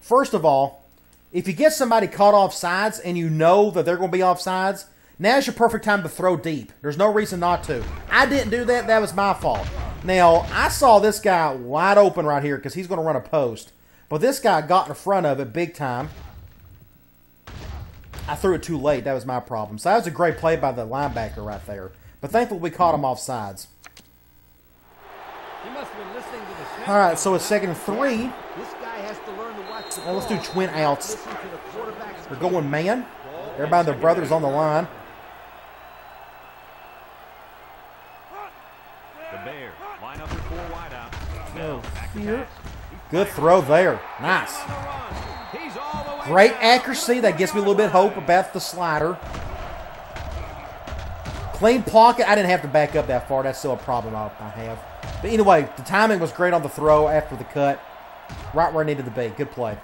first of all, if you get somebody caught off sides and you know that they're going to be off sides, now's your perfect time to throw deep. There's no reason not to. I didn't do that. That was my fault. Now, I saw this guy wide open right here because he's going to run a post. But this guy got in front of it big time. I threw it too late. That was my problem. So that was a great play by the linebacker right there. But thankfully we caught him off sides. He must have been listening to the All right, so it's second and three. This guy has to learn to watch the Now let's do twin outs. listen to the quarterback's We're going man. Everybody and their brothers on the line. The Bears line up with four wide out. Bell back to here. Good throw there. Nice. Great accuracy. That gives me a little bit of hope about the slider. Clean pocket. I didn't have to back up that far. That's still a problem I have. But anyway, the timing was great on the throw after the cut. Right where I needed to be. Good play.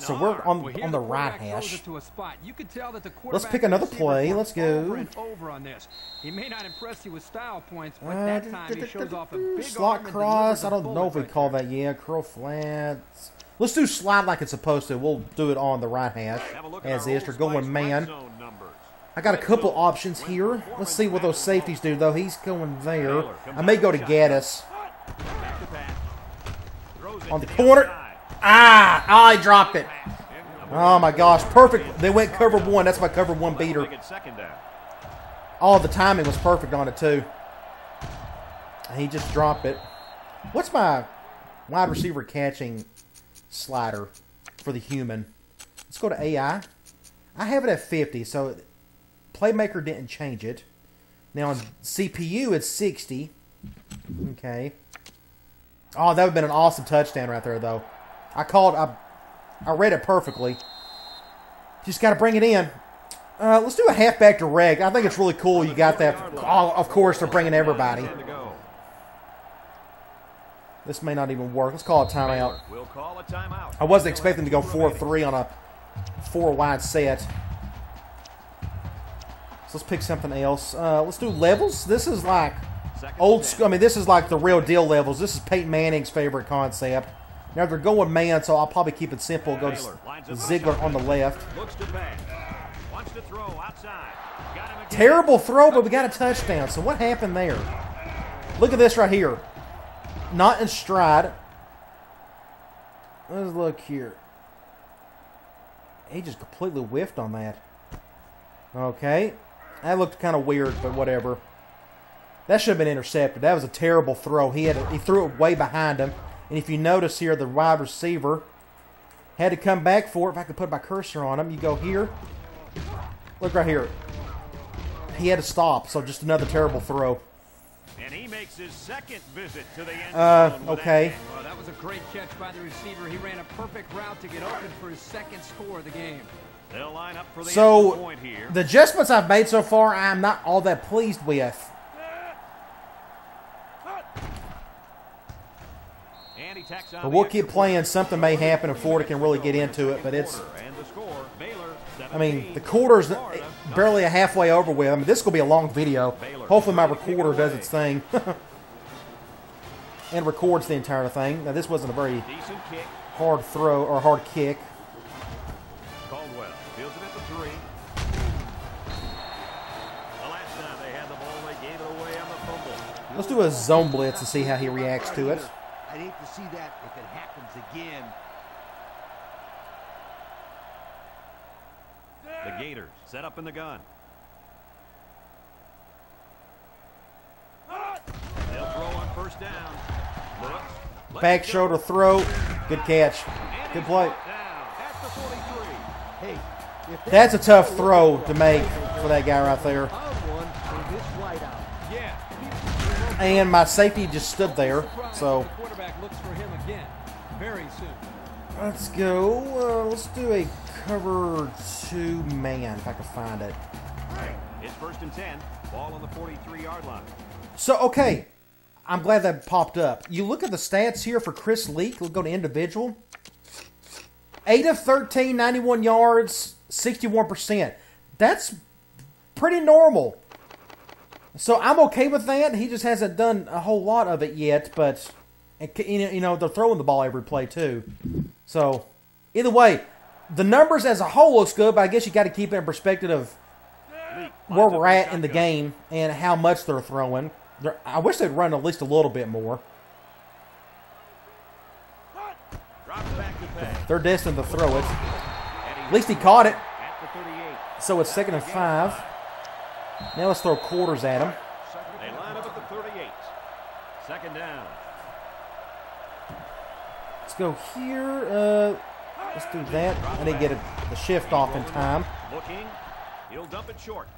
So we're on, Well, on the right quarterback throws hash. to a spot. You could tell that the Let's pick another play. Let's go. Over on this. He may not impress you with style points, but Uh, that time he shows off a big slot cross. I don't know if we call that Yeah, Curl flats. Let's do slide like it's supposed to. We'll do it on the right hash Have a look at as is. They're going man. red zone numbers. I got a couple options here. Let's see what those safeties do, though. He's going there. I may go to Gaddis. Back to pass. Throws it On the corner. Ah! I dropped it. Oh, my gosh. Perfect. They went cover one. That's my cover one beater. Oh, the timing was perfect on it, too. He just dropped it. What's my wide receiver catching slider for the human? Let's go to AI. I have it at 50, so Playmaker didn't change it. Now on CPU, it's 60. Okay. Oh, that would have been an awesome touchdown right there, though. I called. I, I read it perfectly. Just got to bring it in. Uh, let's do a halfback direct. I think it's really cool. You got that. Oh, of course, they're bringing everybody. Ten to go. This may not even work. Let's call it timeout. We'll call a timeout. I wasn't expecting to go 4-3 on a four-wide set. So let's pick something else. Uh, let's do levels. This is like old school. I mean, this is like the real deal levels. This is Peyton Manning's favorite concept. Now they're going man, so I'll probably keep it simple. Go to Zeigler on the left. Looks to pass. Wants to throw outside. Got him again. Terrible throw, but we got a touchdown. So what happened there? Look at this right here. Not in stride. Let's look here. He just completely whiffed on that. Okay. That looked kind of weird, but whatever. That should have been intercepted. That was a terrible throw. He had he threw it way behind him. And if you notice here, the wide receiver had to come back for it. If I could put my cursor on him, you go here. Look right here. He had to stop, so just another terrible throw. And he makes his second visit to the end Uh, zone. with okay. Well, that was a great catch by the receiver. He ran a perfect route to get open for his second score of the game. They'll line up for the So, point here. the adjustments I've made so far, I'm not all that pleased with. And he tacks on But we'll keep playing. Something may happen, and Florida can really get into it. But it's, I mean, the quarter's barely a halfway over with. I mean, this to be a long video. Hopefully, my recorder does its thing and records the entire thing. Now, this wasn't a very hard throw or hard kick. Let's do a zone blitz and see how he reacts to it. Hate to see that if it happens again. The Gators set up in the gun. They'll throw on first down. Looks. Back shoulder throw. Good catch. Good play. brought Down at the 43. Hey, That's a tough throw to make for that guy right there. found one in this wideout. Yeah. And my safety just stood there. So quarterback looks for him again very soon. let's go. Uh, let's do a cover two man if I can find it. It's first and 10. Ball on the 43 yard line. So okay, I'm glad that popped up. You look at the stats here for Chris Leak. We'll go to individual. 8 of 13, 91 yards, 61%. That's pretty normal. So I'm okay with that. He just hasn't done a whole lot of it yet, but and c- you know, you know they're throwing the ball every play too. So either way, the numbers as a whole looks good, but I guess you got to keep it in perspective of where we're at in the game and how much they're throwing. They're, I wish they'd run at least a little bit more. Drops back to pass. They're destined to throw it. At least he caught it. At the 38. So it's second and five. Now let's throw quarters at him. They line up at the 38. Second down. Let's go here. Uh, let's do that. I didn't get it, the shift off in time. Looking. He'll dump it short.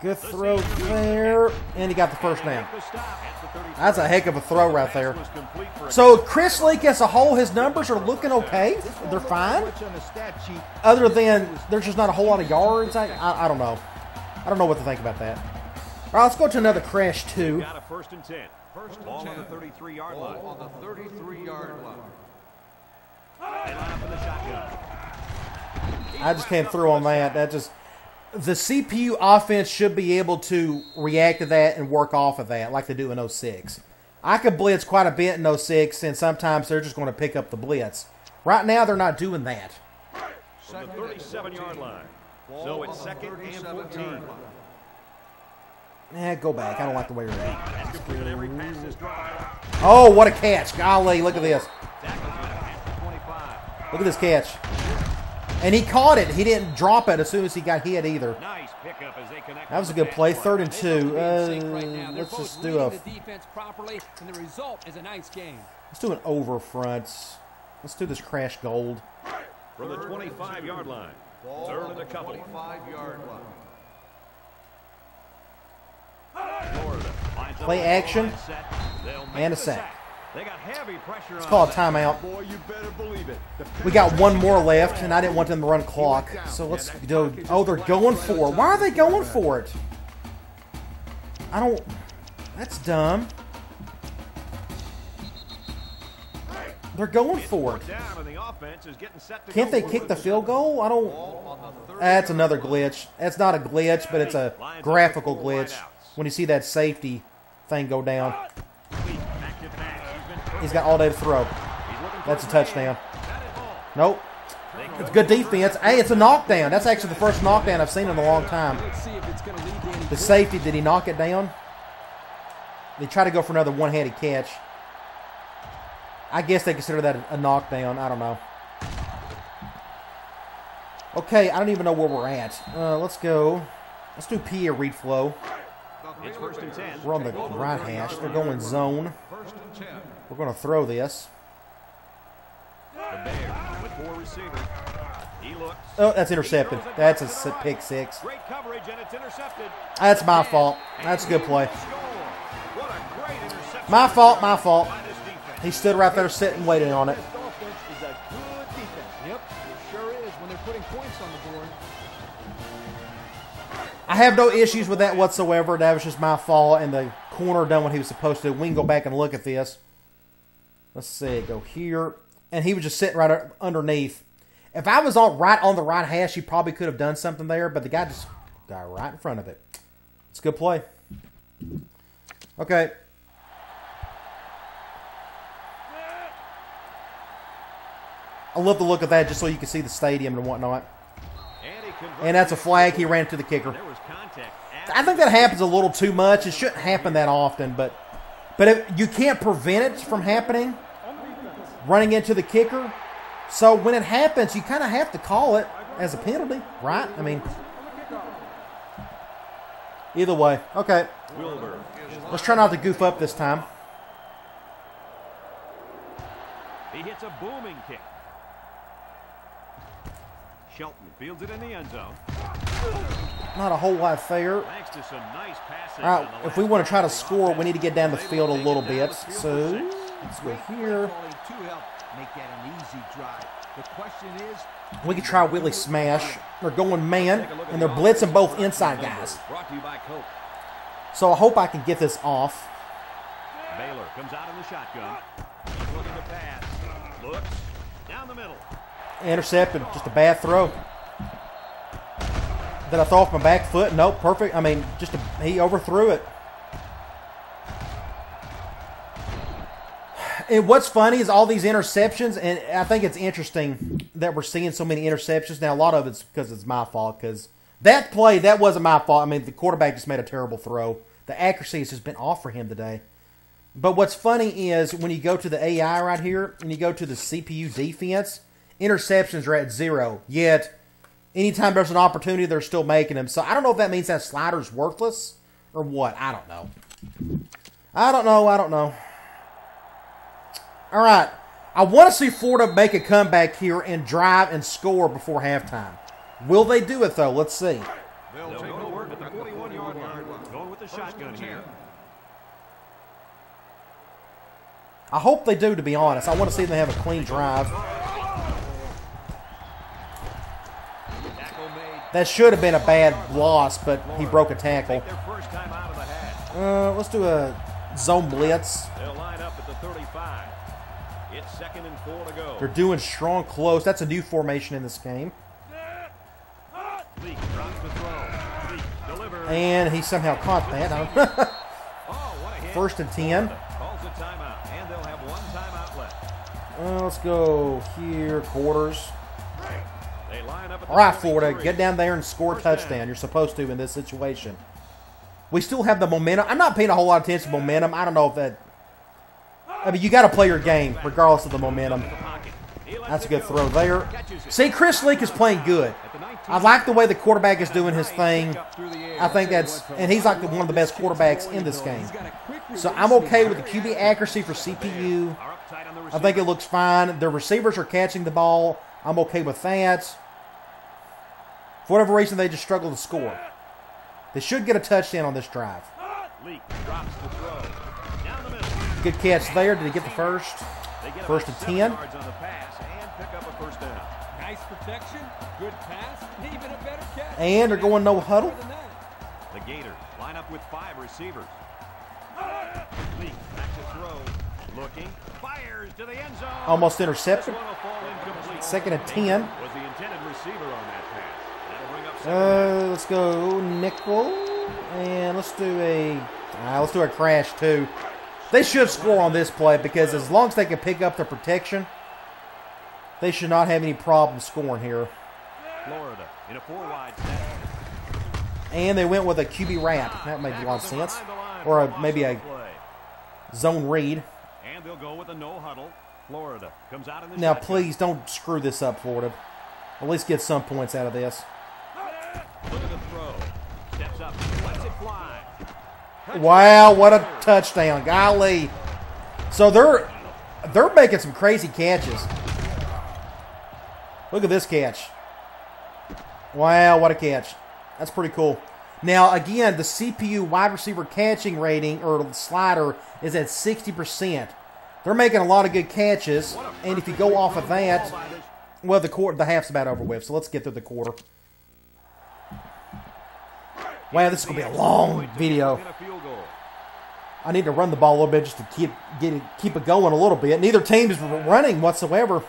Good throw there. And he got the first down. Make the stop at the 33. That's a heck of a throw right there. Pass was complete for a So Chris Leak as a whole, his numbers are looking okay. They're fine. What's on the stat sheet? Other than there's just not a whole lot of yards. I, I, I don't know. I don't know what to think about that. All right, let's go to another crash two. Got a first and 10. First ball on the 33 yard line. On the 33-yard line. They line up in the shotgun. I just came through on that. That just the CPU offense should be able to react to that and work off of that like they do in 06. I could blitz quite a bit in 06, and sometimes they're just going to pick up the blitz. Right now, they're not doing that. From the 37 yard line. So it's second and 14. Eh, go back. I don't like the way you're at. That's completed every pass this drive. Oh, what a catch. Golly, look at this. Tackles it at the 25. Look at this catch. And he caught it. He didn't drop it as soon as he got hit either. Nice pickup as they connect. That was a good play. pass Third and two. Uh, right. They're let's both just do a the defense properly, and the result is a nice game. let's do an over front. Let's do this crash gold. From the 25 yard line. Ball Third and a couple. 25-yard line. Play action. Set. They'll make And a the sack. They got heavy pressure Let's on call a timeout. Boy, you better believe it. We got one more left, and I didn't want them to run clock. So let's go. Oh, they're going for it. Why are they going for it? I don't. That's dumb. They're going for it. Down and the offense is getting set to Can't they kick the field goal? I don't. That's another glitch. That's not a glitch, but it's a graphical glitch when you see that safety thing go down. Back to back. He's got all day to throw. He's looking for That's a touchdown. Got it all. Nope. It's good defense. Hey, it's a knockdown. That's actually the first knockdown I've seen in a long time. Let's see if it's going to lead to any The safety, did he knock it down? They try to go for another one-handed catch. I guess they consider that a knockdown. I don't know. Okay, I don't even know where we're at. Uh, let's go. Let's do PA read flow. It's first and ten. We're on the right hash. They're going zone. We're going to throw this. Oh, that's intercepted. That's a pick six. That's my fault. That's a good play. My fault, my fault. He stood right there sitting, waiting on it. I have no issues with that whatsoever. That was just my fault, and the corner done what he was supposed to. We can go back and look at this. Let's see. Go here, and he was just sitting right underneath. If I was on right on the right hash, he probably could have done something there, but the guy just got right in front of it. It's a good play. Okay. I love the look of that, just so you can see the stadium and whatnot. And, he converts And that's a flag. He ran to the kicker. There was contact. I think that happens a little too much. It shouldn't happen that often, but but if, you can't prevent it from happening. Running into the kicker, so when it happens, you kind of have to call it as a penalty, right? I mean, either way. Okay, let's try not to goof up this time. He hits a booming fields it in the end zone. Not a whole lot there. Thanks to some nice passing. All on right, the if we want to try to score, we need to get down the field a little bit. So let's go here. Calling to help make that an easy drive. The question is, We could try Willie smash. They're going man, and they're blitzing both inside guys. Brought to you by Coke. So I hope I can get this off. Baylor comes out in the shotgun. Looking to pass. Looks down the middle. Intercepted. Just a bad throw. Did I throw off my back foot? Nope. Perfect. I mean, just a, he overthrew it. And what's funny is all these interceptions, and I think it's interesting that we're seeing so many interceptions. Now, a lot of it's because it's my fault, because that play, that wasn't my fault. I mean, the quarterback just made a terrible throw. The accuracy has just been off for him today. But what's funny is when you go to the AI right here and you go to the CPU defense, interceptions are at zero. Yet, anytime there's an opportunity, they're still making them. So I don't know if that means that slider's worthless or what. I don't know. I don't know. I don't know. All right. I want to see Florida make a comeback here and drive and score before halftime. Will they do it, though? Let's see. They'll take at the at the 41-yard 41-yard line. Going with the shotgun here. I hope they do, to be honest. I want to see them have a clean drive. Tackle made. That should have been a bad loss, but he broke a tackle. Their first time out of the half. Uh, let's do a zone blitz. They'll line up at the 35. It's second and four to go. They're doing strong close. That's a new formation in this game. Leak drops the throw. Leak delivers. And he somehow caught that. Oh, what a hit. First and 10. Calls a timeout, and they'll have one timeout left. Uh, let's go here, quarters. All right, Florida, get down there and score a touchdown. You're supposed to in this situation. We still have the momentum. I'm not paying a whole lot of attention to momentum. I don't know if that. I mean, you got to play your game regardless of the momentum. The pocket. He lets That's a good throw there. See, Chris Leak is playing good. At the 19. I like the way the quarterback is doing his thing. Up through the air. I think that's, and he's like the, one of the best quarterbacks in this game. So I'm okay with the QB accuracy for CPU. Are up tight on the I think it looks fine. The receivers are catching the ball. I'm okay with that. For whatever reason, they just struggle to score. They should get a touchdown on this drive. Leak drops the throw. Good catch there. Did he get the first? First and 10. yards on the pass and a first down. Nice protection, good pass, and even a better catch. And they're going no huddle. More than that. The Gators line up with five receivers. Lee back to throw. Looking. Fires to the end zone. Almost This intercepted. one will fall incomplete. Second and 10. Was the intended receiver on that pass. That'll bring up second Uh, let's go nickel, and let's do a uh, let's do a crash too. They should score on this play because as long as they can pick up the protection, they should not have any problem scoring here. Florida in a four wide. And they went with a QB wrap. That made a lot of sense, or a, maybe a zone read. And they'll go with a no huddle. Florida comes out in the Now, please don't screw this up, Florida. At least get some points out of this. Wow, what a touchdown. Golly. So they're they're making some crazy catches. Look at this catch. Wow, what a catch. That's pretty cool. Now, again, the CPU wide receiver catching rating or slider is at 60%. They're making a lot of good catches, and if you go off of that, well, the quarter, the half's about over with, so let's get through the quarter. Wow, this is going to be a long video. And a field goal. I need to run the ball a little bit just to keep get it, keep it going a little bit. Neither team is running whatsoever.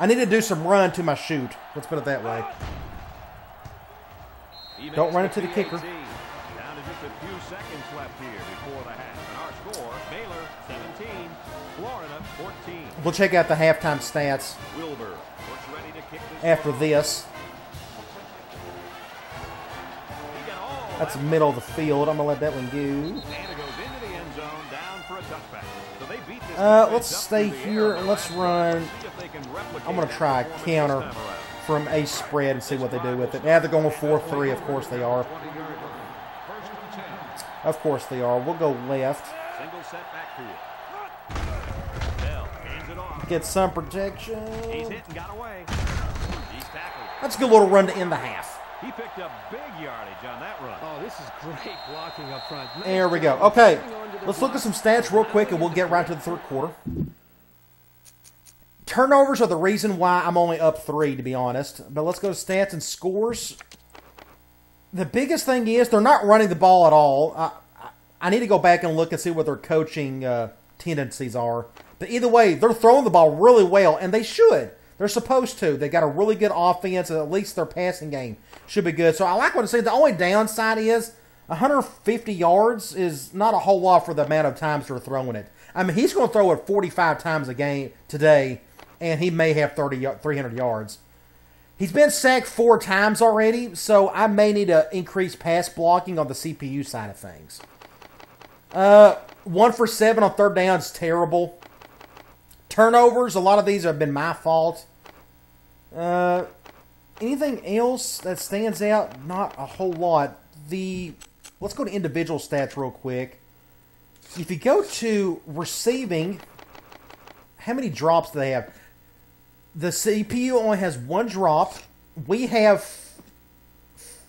I need to do some run to my shoot. Let's put it that way. Don't run into the kicker. Down to just a few seconds left here before the half. And our score, Baylor 17, Florida 14. We'll check out the halftime stats Wilbur looks ready to kick this. after this. That's the middle of the field. I'm gonna let that one go. And it goes into the end zone, down for a touchback. So they beat this Uh, let's stay here and let's run- drive. See if they can replicate I'm gonna try a counter this time around. from a spread and see what they do with it. Now they're going 4-3. Of course they are. Of course they are. We'll go left. Single set backfield. Bell hands it off. Get some protection. He's hit and got away. He's tackled. That's a good little run to end the half. He picked up big yardage on that run. Oh, this is great blocking up front. Nice There we go. Okay, holding on to the let's look at some stats real quick, and we'll get right to the third quarter. Turnovers are the reason why I'm only up three, to be honest. But let's go to stats and scores. The biggest thing is they're not running the ball at all. I, I, I need to go back and look and see what their coaching uh, tendencies are. But either way, they're throwing the ball really well, and they should. They're supposed to. They got a really good offense, and at least their passing game should be good. So I like what I see. The only downside is 150 yards is not a whole lot for the amount of times they're throwing it. I mean, he's going to throw it 45 times a game today, and he may have 30, 300 yards. He's been sacked four times already, so I may need to increase pass blocking on the CPU side of things. Uh, one for seven on third down is terrible. Turnovers, a lot of these have been my fault. Uh, anything else that stands out? Not a whole lot. The let's go to individual stats real quick. If you go to receiving, how many drops do they have? The CPU only has one drop. We have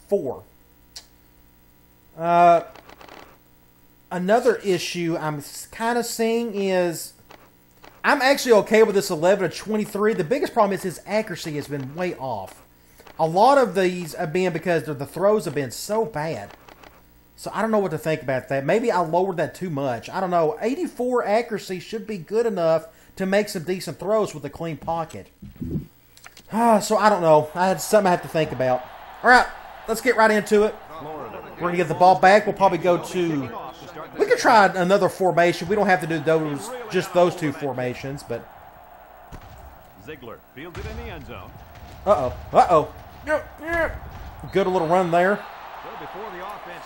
four. Uh, another issue I'm kind of seeing is I'm actually okay with this 11 to 23. The biggest problem is his accuracy has been way off. A lot of these have been because the throws have been so bad. So I don't know what to think about that. Maybe I lowered that too much. I don't know. 84 accuracy should be good enough to make some decent throws with a clean pocket. Ah, so I don't know. I had something I have to think about. All right, let's get right into it. We're gonna get the ball back. We'll probably go to. We could try another formation. We don't have to do those just those two formations, but Zeigler fields it in the end zone. uh oh, uh oh. Good little run there.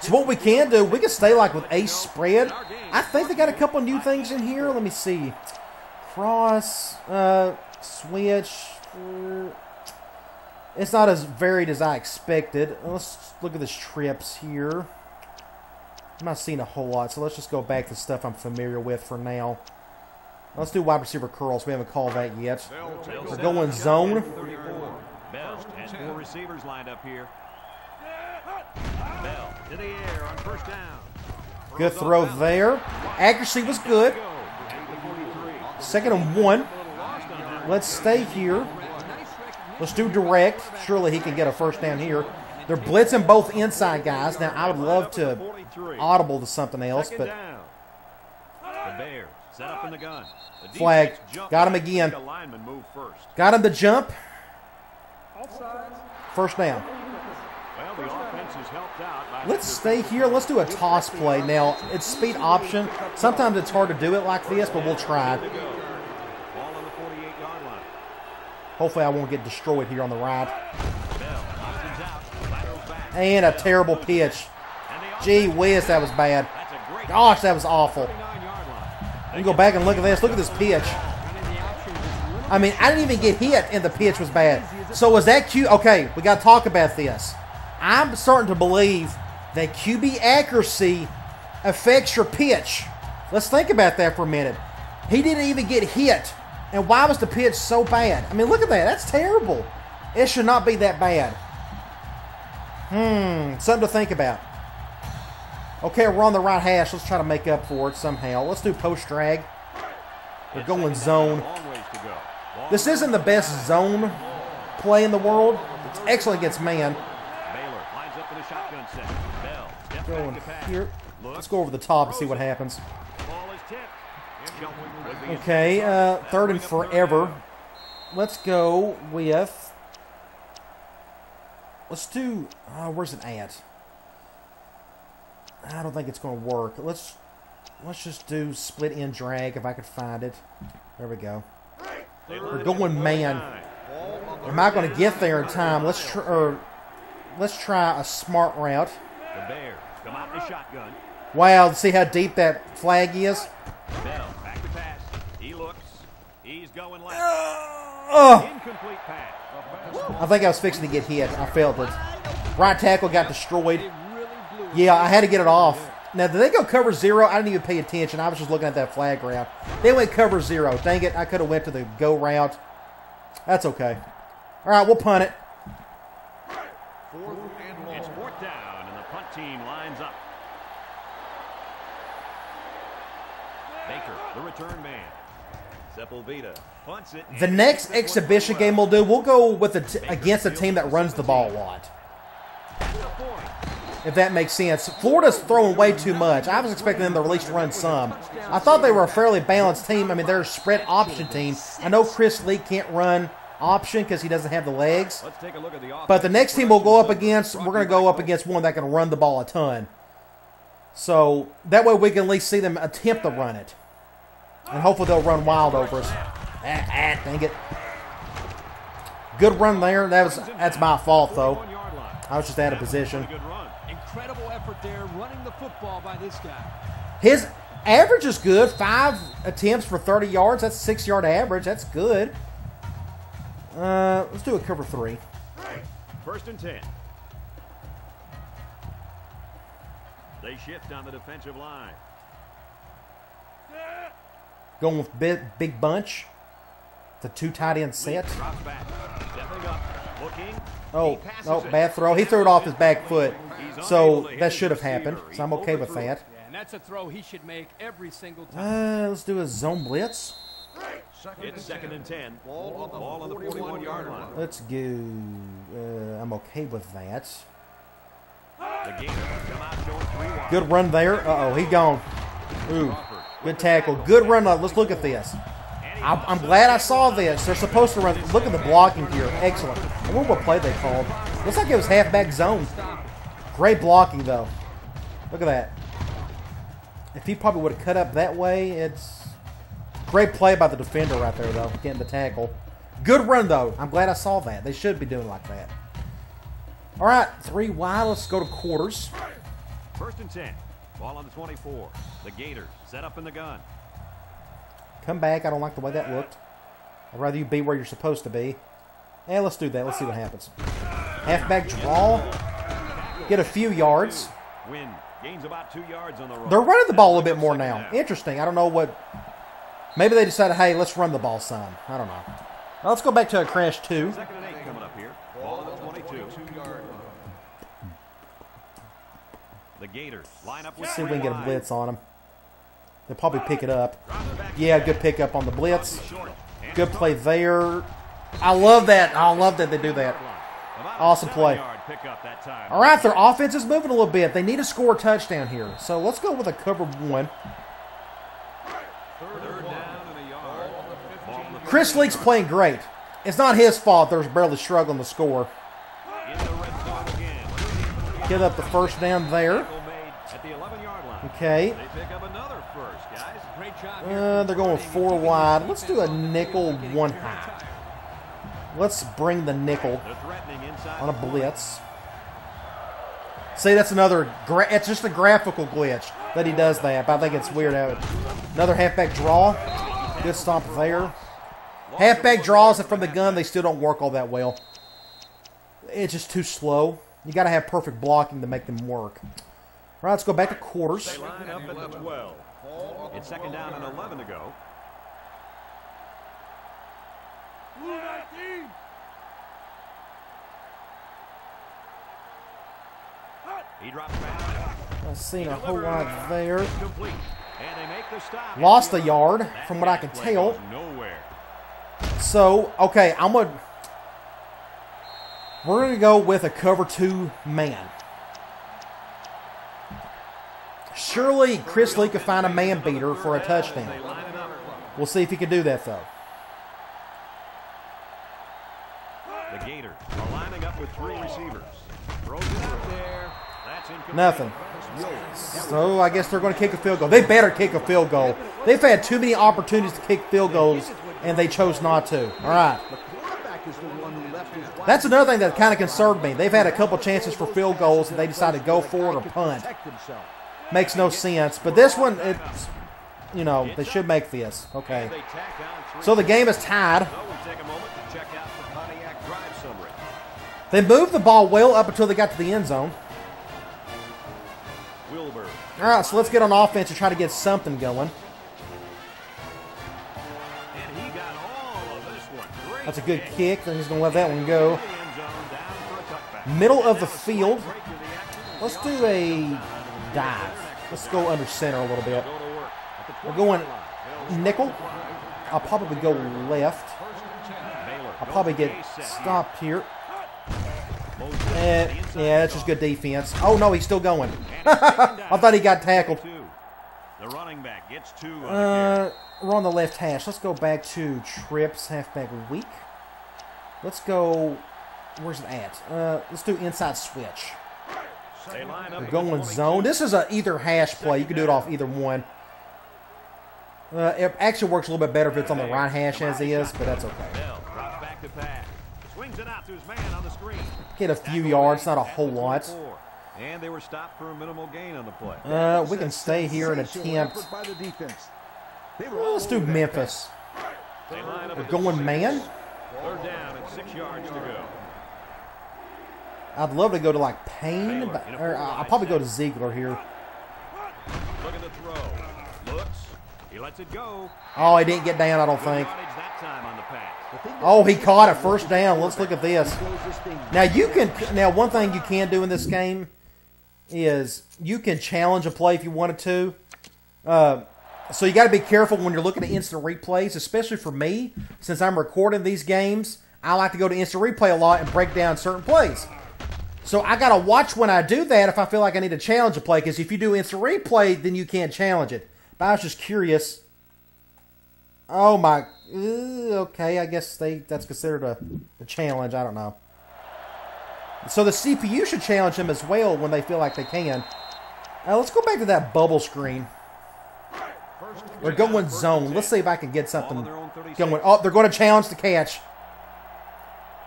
So the what we can do, we can stay like with ace spread. I think they got a couple new things in here. Let me see. Cross, uh, switch. It's not as varied as I expected. Let's look at this trips here. I'm not seeing a whole lot, so let's just go back to stuff I'm familiar with for now. Let's do wide receiver curls. We haven't called that yet. We're going zone. 34. Bell has four receivers lined up here. Bell to the air on first down. Good throw there. Accuracy was good. Second and one. Let's stay here. Let's do direct. Surely he can get a first down here. They're blitzing both inside guys. Now, I would love to audible to something else, but down. The Bears set up in the gun. The Flag. Got him again. The lineman moved first. got him to jump. First down. Well, the offense is helped out by Let's stay here. Let's do a toss play. Now, it's speed option. Sometimes it's hard to do it like this, but we'll try. Ball on the 48-yard line. Hopefully, I won't get destroyed here on the right. And a terrible pitch. Gee whiz, that was bad. Gosh, that was awful. 39-yard. You go back and look at this. Look at this pitch. I mean, I didn't even get hit, and the pitch was bad. So was that cute? Okay, we got to talk about this. I'm starting to believe that QB accuracy affects your pitch. Let's think about that for a minute. He didn't even get hit, and why was the pitch so bad? I mean, look at that. That's terrible. It should not be that bad. Hmm, something to think about. Okay, we're on the right hash. Let's try to make up for it somehow. Let's do post drag. They're going zone. Long ways to go. Ball This isn't the best zone play in the world. It's excellent against man. Going back to pass. here. Let's go over the top and see what happens. Ball is tipped. And Shelton would be Okay, uh, third and forever. Let's go with. Let's do. Uh, where's it at? I don't think it's going to work. Let's let's just do split end drag if I could find it. There we go. We're going man. Am I going to get there in time? Let's try. Or, let's try a smart route. The Bears come out in the shotgun. Wow, see how deep that flag is? Bell back to pass. He looks. He's going left. Ugh. Incomplete pass. I think I was fixing to get hit. I felt it. Right tackle got destroyed. Yeah, I had to get it off. Now, did they go cover zero? I didn't even pay attention. I was just looking at that flag route. They went cover zero. Dang it, I could have went to the go route. That's okay. All right, we'll punt it. Fourth and long. It's fourth down, and the punt team lines up. Baker, the return man. Sepulveda punts it. The next takes this one exhibition game well. do, we'll go with a t- against a team that runs the ball a lot. If that makes sense. Florida's throwing way too much. I was expecting them to at least run some. I thought they were a fairly balanced team. I mean, they're a spread option team. I know Chris Leak can't run option because he doesn't have the legs. Let's take a look at the But the next team we'll go up against, we're going to go up against one that can run the ball a ton. So that way we can at least see them attempt to run it. And hopefully they'll run wild over us. Ah, ah, dang it. Good run there. That was that's my fault though. I was just out of position. Good run. Incredible effort there running the football by this guy. His average is good. Five attempts for 30 yards. That's six yard average. That's good. Uh, let's do a cover three. First and ten. They shift on the defensive line. Going with big, big bunch. The two tight end set. Drops back. Stepping up. Looking. Oh, He oh, bad throw. He threw it off his back foot. So unable to hit that should have happened. So I'm okay with that. And that's a throw he should make every single time. Uh, let's do a zone blitz. It's second and ten. Ball on the Ball on the 41 yard line. Let's go. Uh, I'm okay with that. The Gators come out showing three wide. Good run there. Uh oh, he gone. Ooh, good tackle. Good run. Uh, Let's look at this. I'm, I'm glad I saw this. They're supposed to run. Look at the blocking here. Excellent. I wonder what play they called. Looks like it was halfback zone. Great blocking though. Look at that. If he probably would have cut up that way, it's great play by the defender right there though, getting the tackle. Good run though. I'm glad I saw that. They should be doing like that. All right, three wide. Let's go to quarters. First and ten. Ball on the 24. The Gators set up in the gun. Come back. I don't like the way that looked. I'd rather you be where you're supposed to be. Yeah, let's do that. Let's see what happens. Halfback draw. Get a few yards. Win. Gains about two yards on the run. They're running the ball a little bit more now. Interesting. I don't know what. Maybe they decided, hey, let's run the ball some. I don't know. Now let's go back to a crash two. Second and eight coming up here. Ball on the 22. Gators line up with See if we can get a blitz on them. They'll probably pick it up. Yeah, good pickup on the blitz. Good play there. I love that. I love that they do that. Awesome play. seven-yard pickup that time. All right, their offense is moving a little bit. They need to score a touchdown here. So let's go with a cover one. Third down and a yard. Ball on the Chris Leak's playing great. It's not his fault they're barely struggling to score. Get up the first down there. Tackle made at the 11-yard line. Okay. Uh, they're going four wide. Let's do a nickel one high. Let's bring the nickel on a blitz. See, that's another. It's just a graphical glitch that he does that. But I think it's weird. Another halfback draw. Good stop there. Halfback draws it from the gun. They still don't work all that well. It's just too slow. You got to have perfect blocking to make them work. All right, let's go back to quarters. They line up at the 12. It's second down and 11 to go. He drops back. I've seen a whole lot there. Complete. And they make the stop. Lost a yard, from what I can tell. So, okay, I'm gonna. We're gonna go with a cover two man. Surely Chris Leak could find a man beater for a touchdown. They line it up. We'll see if he can do that though. The Gators are lining up with three receivers. Throws it out there. That's incomplete. Nothing. So I guess they're going to kick a field goal. They better kick a field goal. They've had too many opportunities to kick field goals, and they chose not to. All right. That's another thing that kind of concerned me. They've had a couple chances for field goals, and they decided to go for it or punt. Makes no sense. But this one, it's, you know, they should make this. Okay. So the game is tied. They moved the ball well up until they got to the end zone. All right, so let's get on offense and try to get something going. That's a good kick. just going to let that one go. The end zone down for a touchback. Middle of the field. Break to the action. Let's do a dive. Let's go under center a little bit. Go to work. At the We're going nickel. I'll probably go left. I'll probably get stopped here. Eh, yeah, that's just good defense. Oh no, he's still going. I thought he got tackled. The running back gets two Uh, we're on the left hash. Let's go back to trips halfback weak. Let's go. Where's it at? Uh, let's do inside switch. line up We're the going zone. This is a either hash play. You can do it off either one. Uh, it actually works a little bit better if it's on the right hash as is, but that's okay. Bell drops back to pass. Swings it out to his man on the screen. Get a few yards, not a whole lot. And they were stopped for a minimal gain on the play. Uh, we can stay here and attempt. Well, all let's do Memphis. They line up We're going six. man. Third down and six yards to go. I'd love to go to like Payne, but, or I'll probably go to Zeigler here. Looking to throw. Looks. He lets it go. Oh, he didn't get down, I don't think. That time on the pass. The thing that Oh, he caught it first down. Let's look at this. close this thing Now you can. Now one thing you can do in this game is you can challenge a play if you wanted to. Uh, so you got to be careful when you're looking at instant replays, especially for me, since I'm recording these games. I like to go to instant replay a lot and break down certain plays. So I got to watch when I do that if I feel like I need to challenge a play, because if you do instant replay, then you can't challenge it. But I was just curious. Oh my. uh, Okay, I guess they that's considered a, a challenge. I don't know. So the CPU should challenge them as well when they feel like they can. Uh, let's go back to that bubble screen. We're going zone. Let's see if I can get something going. Oh, they're going to challenge the catch.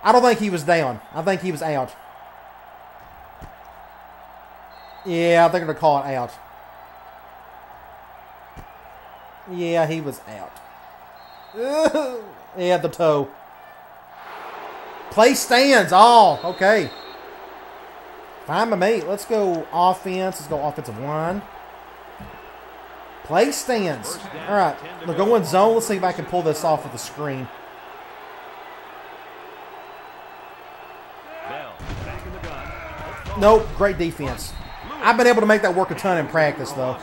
I don't think he was down. I think he was out. Yeah, I think they're going to call it out. Yeah, he was out. yeah, the toe. Play stands. Oh, okay. Fine by me. Let's go offense. Let's go offensive line. Play stands. All right. We're going zone. Let's see if I can pull this off with the screen. Nope. Great defense. I've been able to make that work a ton in practice, though.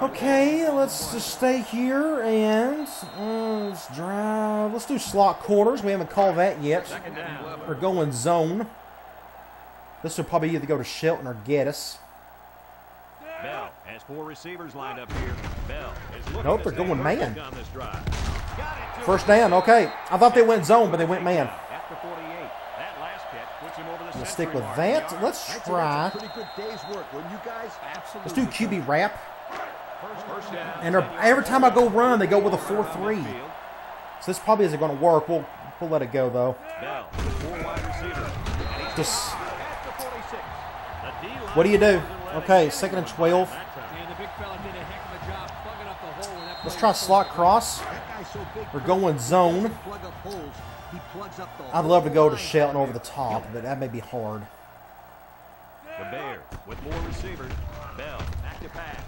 Okay, let's just stay here and uh, let's drive. Let's do slot quarters. We haven't called that yet. We're going zone. This will probably either go to Shelton or Gaddis. Bell has four receivers lined up here. Bell is looking Nope, they're going man. on this drive. Got it First down. Okay, I thought they went zone, but they went man. At the 48. That last catch puts him over the Let's stick with that. Let's I'd say that's try. a pretty good day's work, wouldn't you guys? Let's do QB wrap. First, first down. And every time I go run, they go with a 4-3. So this probably isn't going to work. We'll we'll let it go though. Bell with four wide receivers. And he's Just at the 46. The D-line what do you do? doesn't let it Okay, second and 12. that time. And the big fella did a heck of a job plugging up the hole. when that Let's try slot cross. That guy's so big. We're going zone. Plug up holes. He plugs up the I'd love to go to Shelton over the top, but that may be hard. The Bears with more receivers. Bell back to pass.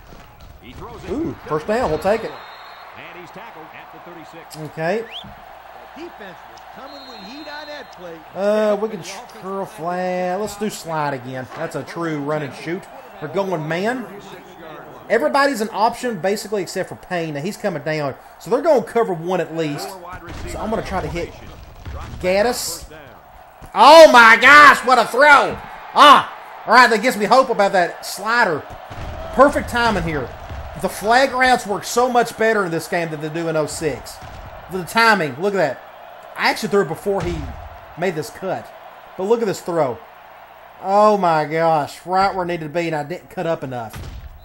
He throws it. Ooh, first down. We'll take it. And he's tackled at the 36. Okay. Defense was coming with heat on that play. Uh, we can curl flat. Let's do slide again. That's a true run and shoot. We're going man. Everybody's an option basically except for Payne. Now he's coming down, so they're going to cover one at least. Four wide receivers So I'm going to try to hit. Gaddis. Oh my gosh, what a throw! Ah, all right, that gives me hope about that slider. Perfect timing here. The flag routes work so much better in this game than they do in 06. The timing, look at that. I actually threw it before he made this cut. But look at this throw. Oh my gosh, right where it needed to be, and I didn't cut up enough.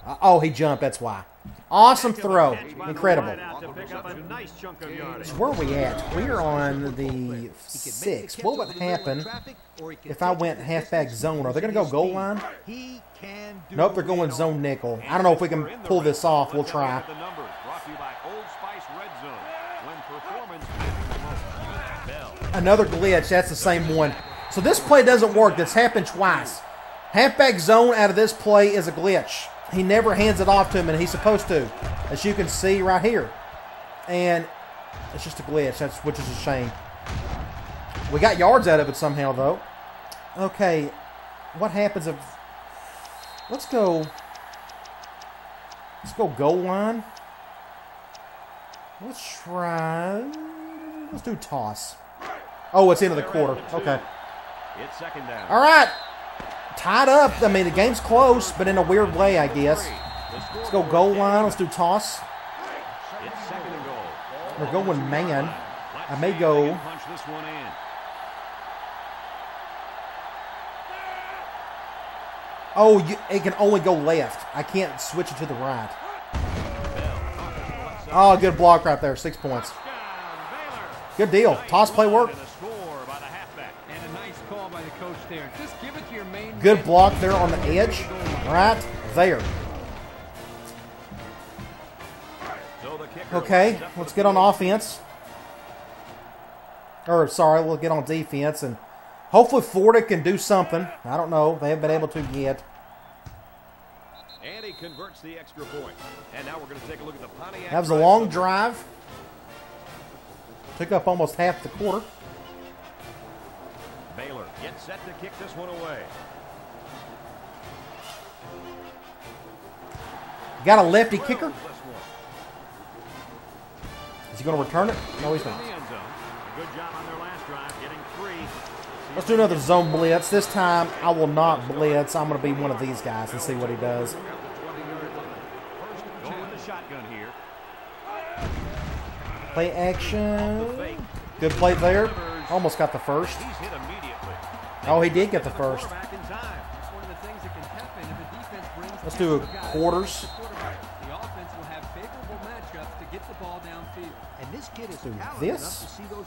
Uh, oh, he jumped, that's why. Awesome throw. Incredible. Out to pick up a nice chunk of yardage. Where are we at? We are on the six. What would happen if I went halfback zone? Are they going to go goal line? He can do Nope, they're going zone nickel. I don't know if we can We're in the pull this off. We'll Let's take a look try. at the numbers. Brought to you by Old Spice Red Zone. When performance matters the most. Bell. Another glitch. That's the same one. So this play doesn't work. That's happened twice. Halfback zone out of this play is a glitch. He never hands it off to him, and he's supposed to, as you can see right here. And it's just a glitch. That's which is a shame. We got yards out of it somehow, though. Okay, what happens if? Let's go. Let's go goal line. Let's try. Let's do toss. Oh, it's into the quarter. Okay. It's second down. All right. Tied up. I mean, the game's close, but in a weird way, I guess. Let's go goal line. Let's do toss. We're going man. I may go-. Oh, you, it can only go left. I can't switch it to the right. Oh, good block right there. Six points. Good deal. Toss play work. Good block there on the edge. Right there. So the kicker Okay, let's get on offense. Or, sorry, we'll get on defense. And hopefully Florida can do something. I don't know. They haven't been able to yet. And he converts the extra point. And now we're going to take a look at the Pontiac. That was a long drive. Took up almost half the quarter. Baylor gets set to kick this one away. Got a lefty kicker. Throws this one. Is he going to return it? No, he's not. the end zone. A good job on their last drive, getting three. Let's do another zone blitz. This time I will not blitz. I'm going to be one of these guys and see what he does. Going with the shotgun here. Play action. Good play there. Almost got the first. He's hit immediately. Oh, he did get the first. Quarterback in time.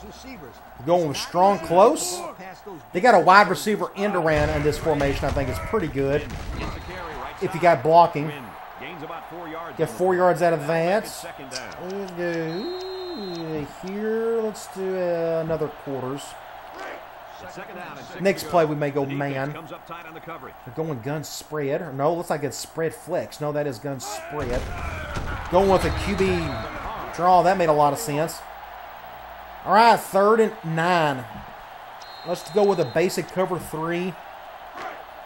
Receivers. We're going strong close. They got a wide receiver end around in this formation. I think is pretty good. Gets a carry right If you got blocking. Win. Gains four yards. Get on four yards out of That'll make that. it Second down. Let's do here. Let's do uh, another quarters. It's second down and six Next play we may go man. Comes up tight on the coverage. We're going gun spread. Or no, looks like it's spread flex. No, that is gun spread. Going with a QB draw. That made a lot of sense. All right, third and nine. Let's go with a basic cover three.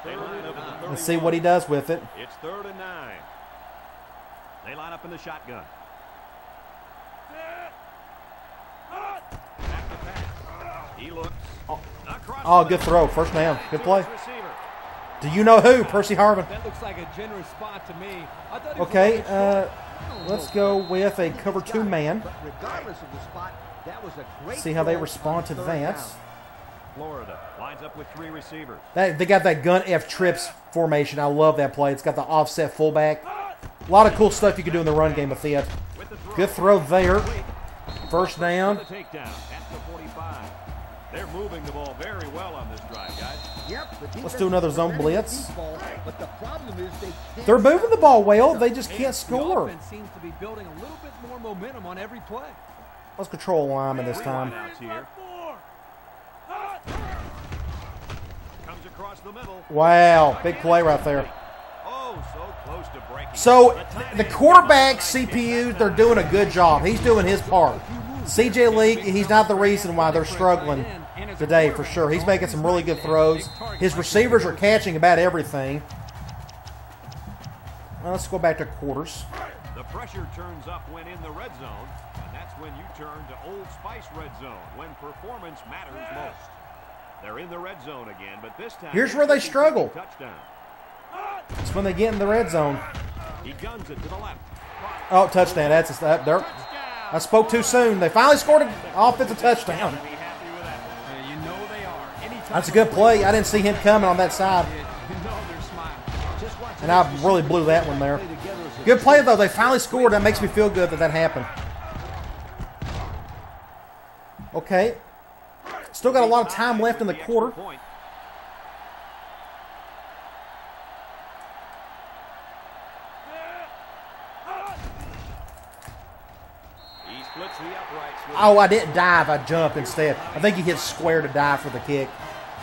They line up the and see what he does with it. It's third and nine. They line up in the shotgun. Back to pass. He looks. Across Oh, good throw. First down. Good play. Do you know who? Percy Harvin. That looks like a generous spot to me. I thought he was a Okay, uh, let's go with a cover two man. But regardless of the spot, that was a great See how they respond to third that. Florida lines up with three receivers. That they got that gun F trips formation. I love that play. It's got the offset fullback. A lot of cool stuff you can do in the run game with it. The throw. Good throw there. First down. For the takedown at the 45. They're moving the ball very well on this drive, guys. Yep, the defense do another zone blitz. deep ball, but the problem is they can't They're moving the ball well. They just can't score. offense seems to be building a little bit more momentum on every play. Let's control lineman this time. wideouts here. Comes across the middle. Wow, big play right there. Oh, so close to breaking. So The tight the end quarterback CPU, they're doing a good job. He's doing his part. CJ League, he's not the reason why they're struggling today for sure. He's making some really good throws. His receivers are catching about everything. Well, let's go back to quarters. The pressure turns up when in the red zone, when you turn to Old Spice Red Zone when performance matters most. They're in the red zone again, but this time Here's where they struggle. Touchdown. It's when they get in the red zone. He guns it to the left. Oh, touchdown. That's a, that, there. I spoke too soon. They finally scored an offensive touchdown. Be happy with that. You know they are. Anytime That's a good play. I didn't see him coming on that side. You know they're smiling. Just watch And I really blew that one there. Good play, though. They finally scored. That makes me feel good that that happened. Okay. Still got a lot of time left in the quarter. Oh, I didn't dive. I jumped instead. I think he hit square to dive for the kick.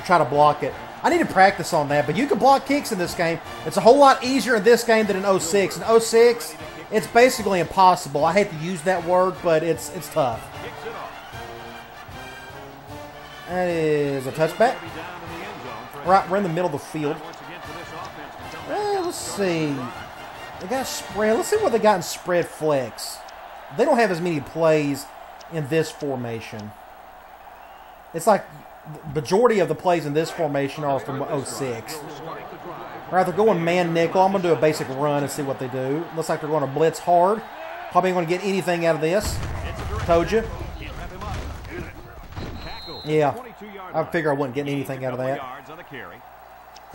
Try to block it. I need to practice on that, but you can block kicks in this game. It's a whole lot easier in this game than in 06. In 06, it's basically impossible. I hate to use that word, but it's it's tough. That is a touchback. Right, we're in the middle of the field. Uh, let's see. They got spread. Let's see what they got in spread flex. They don't have as many plays in this formation. It's like the majority of the plays in this formation are from 06. All right, they're going man nickel. I'm going to do a basic run and see what they do. Looks like they're going to blitz hard. Probably going to get anything out of this. Told you. Can't wrap him up. Tackle. Yeah. I figure I wouldn't get anything out of that. Yards on the carry.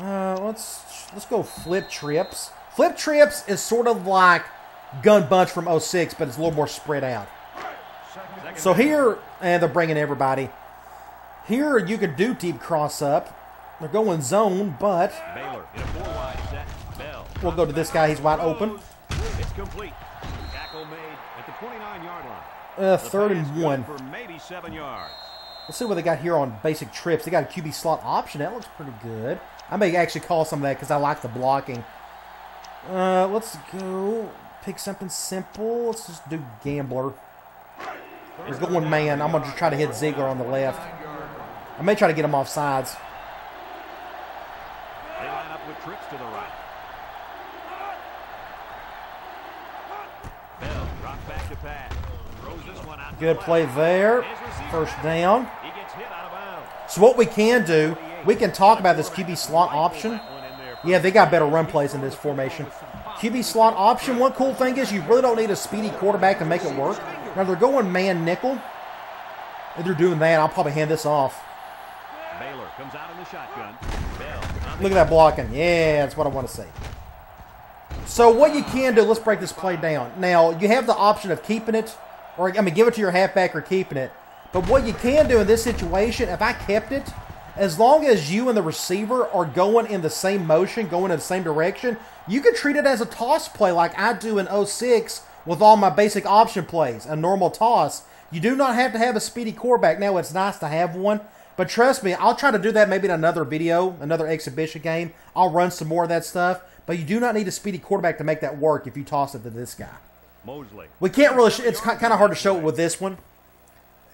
Uh, let's let's go flip trips. Flip trips is sort of like gun bunch from 06, but it's a little more spread out. So here, and they're bringing everybody. Here you could do deep cross up. They're going zone, but Baylor in a four wide set. Bell. we'll go to this guy. He's wide open. It's complete. Tackle made at the 29 yard line. Uh, third and one. for maybe seven yards. Let's see what they got here on basic trips. They got a QB slot option. That looks pretty good. I may actually call some of that because I like the blocking. Uh, let's go pick something simple. Let's just do gambler. They're going man. I'm gonna try to hit Zeigler on the left. I may try to get him off sides. They line up with trips to the right. Bell drops back to pass. Throws this one out. to Good play there. First down. He gets hit out of bounds. So what we can do, we can talk about this QB slot option. Yeah, they got better run plays in this formation. QB slot option. One cool thing is you really don't need a speedy quarterback to make it work. Now they're going man nickel. If they're doing that, I'll probably hand this off. Baylor comes out in the shotgun. Bell Look at that blocking. Yeah, that's what I want to see. So what you can do, let's break this play down. Now you have the option of keeping it, or I mean, give it to your halfback or keeping it. But what you can do in this situation, if I kept it, as long as you and the receiver are going in the same motion, going in the same direction, you can treat it as a toss play like I do in 06 with all my basic option plays, a normal toss. You do not have to have a speedy quarterback. Now it's nice to have one, but trust me, I'll try to do that maybe in another video, another exhibition game. I'll run some more of that stuff, but you do not need a speedy quarterback to make that work if you toss it to this guy. Mosley. We can't really. It's kind of hard to show it with this one.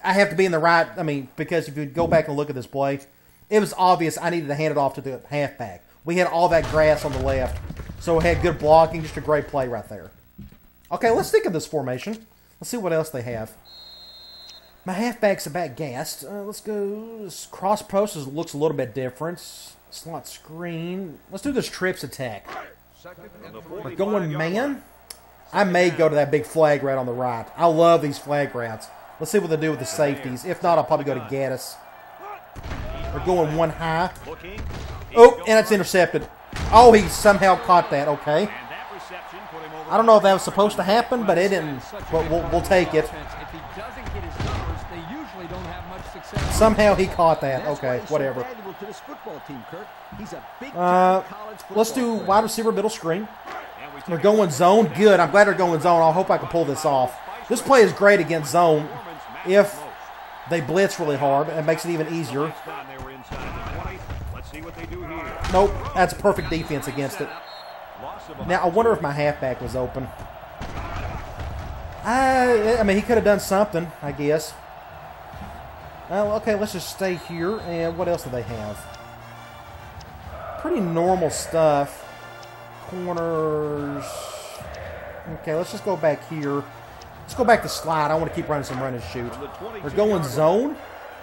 I have to be in the right. I mean, because if you go back and look at this play, it was obvious I needed to hand it off to the halfback. we had all that grass on the left. So we had good blocking, just a great play right there. Okay, let's think of this formation. Let's see what else they have. My halfback's about gassed. Uh, let's go. Cross post looks a little bit different. Slot screen. Let's do this trips attack. We're going man. I may go to that big flag route on the right. I love these flag routes. Let's see what they do with the safeties. If not, I'll probably go to Gaddis. We're going one high. Oh, and it's intercepted. Oh, he somehow caught that. Okay. And that reception put him over I don't know if that was supposed to happen, but it didn't. But we'll, we'll take it. If he doesn't get his numbers, they usually don't have much success. Somehow he caught that. Okay, whatever. valuable to this football team, Kirk. He's a big Uh, let's do wide receiver middle screen. We're going zone. Good. I'm glad they're going zone. I hope I can pull this off. This play is great against zone. If they blitz really hard, it makes it even easier. Last time they were inside the 20. Let's see what they do here. Nope, that's perfect defense against it. Now I wonder if my halfback was open. I, I mean, he could have done something, I guess. Well, okay, let's just stay here. And what else do they have? Pretty normal stuff. Corners. Okay, let's just go back here. Let's go back to slide. I want to keep running some run and shoot. From the 22 We're going zone.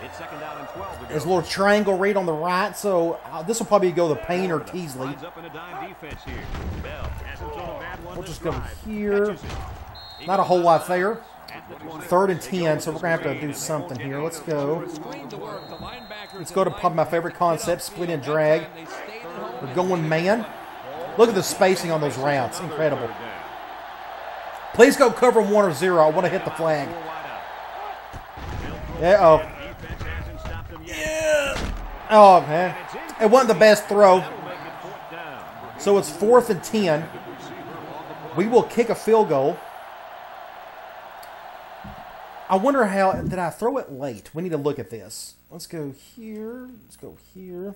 It's second down and 12 to go. There's a little triangle read on the right, so uh, this will probably go the Payne or Teasley. Lines up in a dime defense here. Bell hasn't thrown a bad one We'll just go here. Catches it. He Not a whole lot there. At the 20. Third and 10, so we're going to have to do something here. Let's go. those. Screen to work. The linebackers Let's go to probably my favorite concept, split end drag. time they stayed at home We're going man. Look at the spacing on those routes. Incredible. Please go cover one or zero. I want to hit the flag. Stopped them yet. Oh, man. It wasn't the best throw. So it's fourth and 10. We will kick a field goal. I wonder how. Did I throw it late? We need to look at this. Let's go here. Let's go here.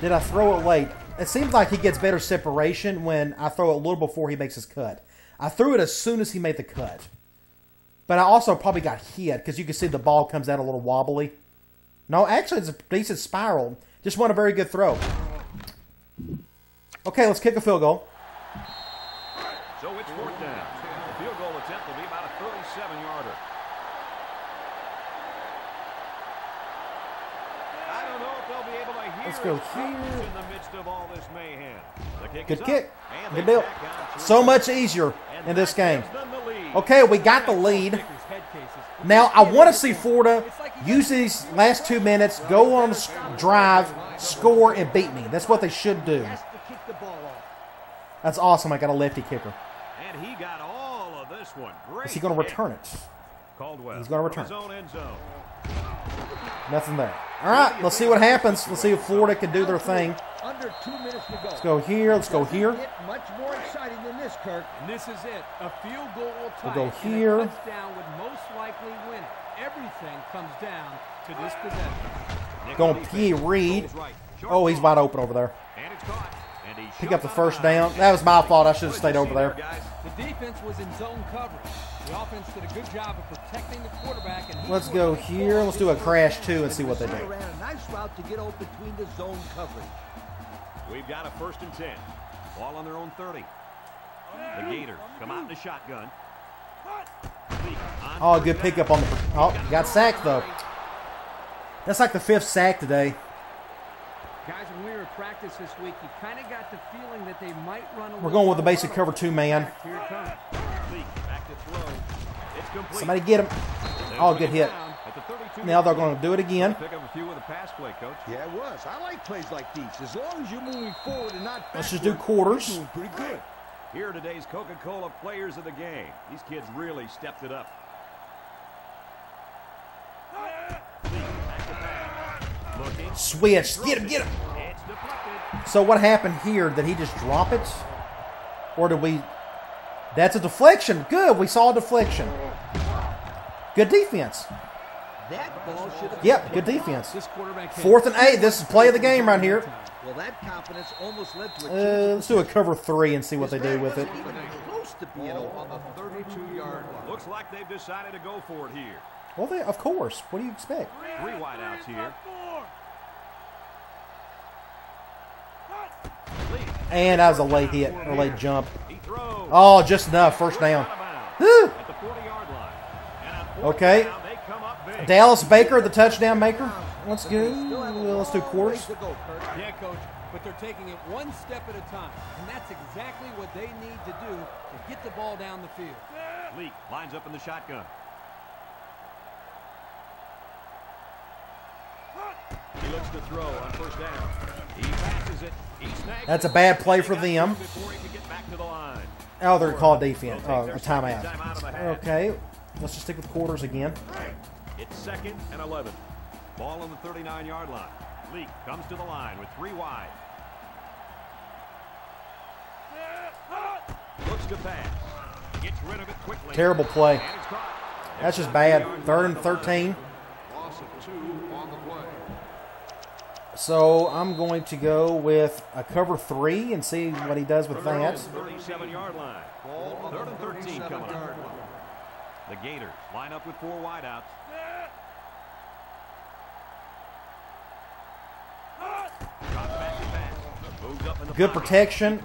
Did I throw it late? It seems like he gets better separation when I throw it a little before he makes his cut. I threw it as soon as he made the cut. But I also probably got hit because you can see the ball comes out a little wobbly. No, actually, it's a decent spiral. Just want a very good throw. Okay, let's kick a field goal. So it's fourth down. The field goal attempt will be about a 37-yarder. I don't know if they'll be able to hear Let's go here. in the midst of all this mayhem. The kick Good kick. Good deal. tack on three. So much easier in this game. gives them the lead. Okay, we got the lead. Kickers' head cases. Now I want to see Florida use these last two minutes, go on drive, score, and beat me. That's what they should do. Has to kick the ball off. That's awesome. I got a lefty kicker. And he got all of this one. Great Is he going to return it? Caldwell. He's return. his own end zone. Nothing there. All right, let's see what happens. Let's see if Florida can do their thing. Under two minutes to go. Let's go here. Let's go here. Get much more exciting than this, Kirk. And this is it. A field goal will tie We'll go it, and here. A touchdown would most likely win it. Everything comes down to this possession. Going defense. P. Reed. Goes right. Short Oh, he's cross. wide open over there. And it's caught. Pick up the first down. That was my fault. I should have stayed over there. The defense was in zone coverage. The offense did a good job of protecting the quarterback. And Let's go here. Let's do a crash two and see what they do. ran a nice route to get open between the zone coverage. We've got a first and 10. Ball on their own 30. The Gators come out in the shotgun. Oh, good pickup on the. Oh, got sacked though. That's like the fifth sack today. Guys, when we were at practice this week, you kind of got the feeling that they might run a We're going with the basic cover two man. Here it comes. Lee back to throw. It's complete. Somebody get him. Oh, bring good hit. at the 32 Now they're going to do it again. Pick up a few with a pass play, coach. Yeah, it was. I like plays like these. As long as you're moving forward and not Let's just do quarters. doing pretty good. Here are today's Coca-Cola players of the game. These kids really stepped it up. Switch. Get him. Get him. So what happened here? Did he just drop it, or did we? That's a deflection. Good. We saw a deflection. Good defense. That ball should have Yep. Good defense. This quarterback hit Fourth and eight. This is play of the game right here. Well, that confidence almost led to a Uh, let's do a cover three and see what they do with it. Even close to being Ball over. on the 32-yard line. Looks like they've decided to go for it here. Well, they, of course. What do you expect? Three wideouts here. And that was a late hit or late jump. Oh, just enough. First down. Out of bounds Whew. At the 40-yard line. And on fourth Okay. Dallas Baker, the touchdown maker. Let's go. Let's do quarters. To go, Kurt. Yeah, coach, but they're taking it one step at a time, and that's exactly what they need to do to get the ball down the field. Leak lines up in the shotgun. He looks to throw on first down. He passes it. He snags That's a bad play for them. Before he could get back to the line. Oh, they're called defense. Oh, a timeout. timeout of the half. Okay. Let's just stick with quarters again. It's second and 11. Ball on the 39-yard line. Leak comes to the line with three wide. Looks to pass. Gets rid of it quickly. Terrible play. And it's caught. That's just bad. Third and 13. Loss of two on the play. So I'm going to go with a cover three and see what he does with that. 37-yard line. Ball on Third and 13 coming up. The Gators line up with four wideouts. Drops back to pass. Moves up in the Good protection.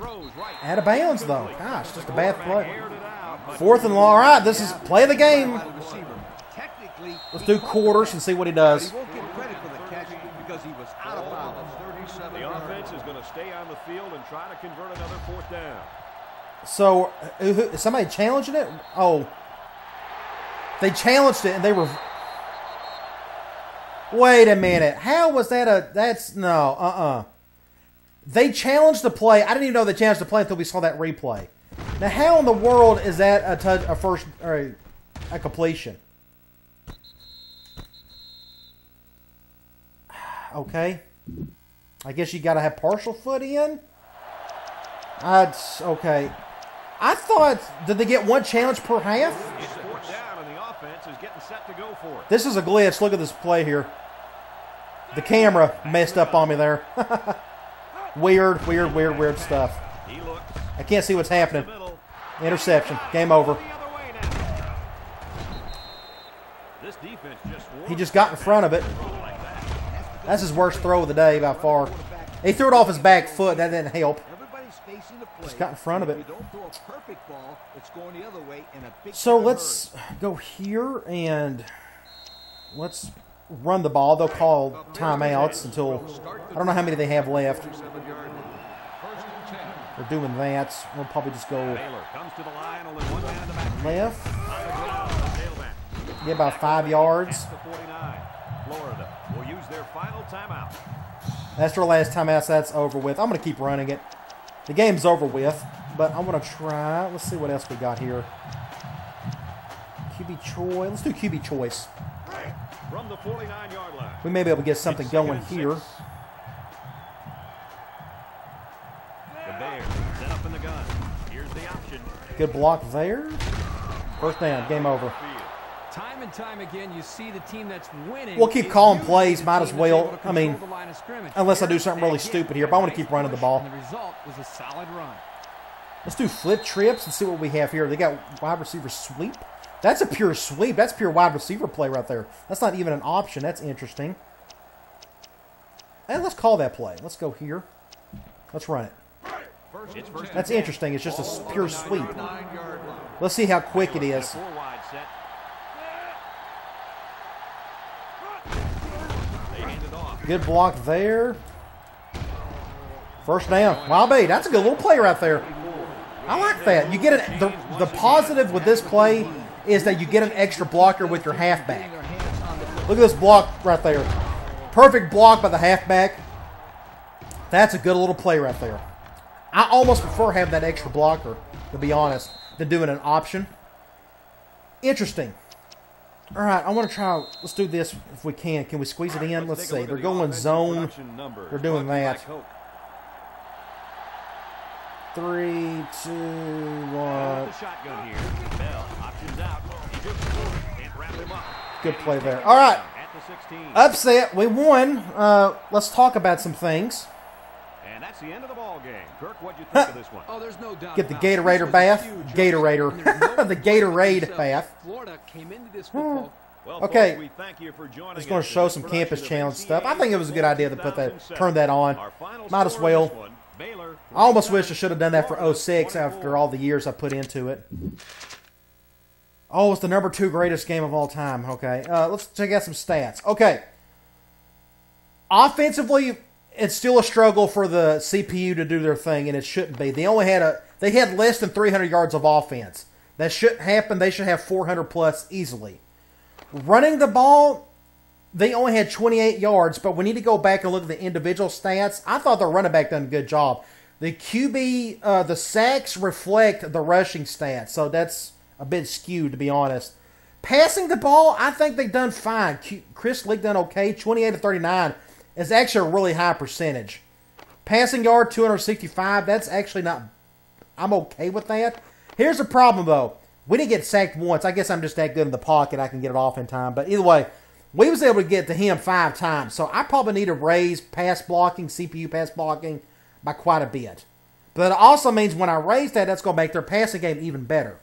Out of bounds, though. Gosh, just a bad play. aired it out, but Fourth and long. All right, this is play of the game. Wide receiver. Technically, Let's do quarters and see what he does. but He won't get credit for the catch because he was out of Ball on bounds. the 37 The offense is going to stay on the field and try to convert another fourth down. So, uh, who, who, is somebody challenging it? Oh, they challenged it and they were. Wait a minute. How was that a? That's no. Uh uh They challenged the play. I didn't even know they challenged the play until we saw that replay. Now, how in the world is that a touch, a first, or a, a completion? Okay. I guess you got to have partial foot in. That's okay. I thought did they get one challenge per half? It's fourth down, and the offense is getting set to go for it. This is a glitch. Look at this play here. The camera messed up on me there. weird, weird, weird, weird stuff. I can't see what's happening. Interception. Game over. The other way now. This defense just He just got in front of it. That's his worst throw of the day by far. He threw it off his back foot. That didn't help. Everybody's facing the play. Just got in front of it. you don't throw a perfect ball, it's going the other way in a big So let's go here and let's run the ball. They'll call timeouts until I don't know how many they have left. 37-yard line. First and 10. They're doing that. We'll probably just go to the line, only one man in the back. left. On the ground, tailback. Get about five yards. At the 49. Florida will use their final timeout. That's their last timeout. So that's over with. I'm going to keep running it. The game's over with, but I want to try. Let's see what else we got here. QB choice. Let's do QB choice. From the 49-yard line. We may be able to get something It's going here. six. The Bears set up in the gun. Here's the option. Good block there. First down. Game over. Field. Time and time again, you see the team that's winning. We'll keep calling plays, might as well. I mean, control the line of scrimmage. unless I do something really stupid here, but I wanna keep running the ball. The result was a solid run. Let's do flip trips and see what we have here. They got wide receiver sweep. That's a pure sweep. That's pure wide receiver play right there. That's not even an option. That's interesting. And let's call that play. Let's go here. Let's run it. First It's and first 10. That's interesting. It's just a pure sweep. Let's see how quick it is. Good block there. First down. Bay. That's a good little play right there. I like that. You get it. The, the positive with this play is that you get an extra blocker with your halfback. Look at this block right there. Perfect block by the halfback. That's a good little play right there. I almost prefer having that extra blocker, to be honest, than doing an option. Interesting. All right, I want to try. Let's do this if we can. Can we squeeze it in? Let's a see. They're the going zone. They're doing Brought to you by that. Three, two, one. The shotgun here. Bell options out. He just can't wrap him up. Good play there. All right, At the 16. upset. We won. Uh, let's talk about some things. And that's the end of the ball game. Kirk, what'd you think of this one? Oh, there's no doubt. Get the about it. Gatorade bath. huge Gatorade. upset, and there's no The question Gatorade bath. Florida came into this football Well, Okay. folks, we thank you for joining Just gonna show some campus of challenge stuff. I think it was a good idea to put that- turn that on. Might as well. one, Baylor I almost wish I should have done that for 06 after all the years I put into it. Oh, it's the number two greatest game of all time. Okay, uh, let's check out some stats. Okay, offensively, it's still a struggle for the CPU to do their thing, and it shouldn't be. They only had a they had less than 300 yards of offense. That shouldn't happen. They should have 400 plus easily. Running the ball, they only had 28 yards, but we need to go back and look at the individual stats. I thought the running back done a good job. The QB, uh, the sacks reflect the rushing stats, so that's a bit skewed to be honest. Passing the ball, I think they've done fine. Chris Leak done okay. 28 to 39 is actually a really high percentage. Passing yard 265, that's actually not. I'm okay with that. Here's the problem though. We didn't get sacked once. I guess I'm just that good in the pocket. I can get it off in time. But either way, we was able to get to him five times. So I probably need to raise pass blocking, CPU pass blocking by quite a bit. But it also means when I raise that, that's going to make their passing game even better.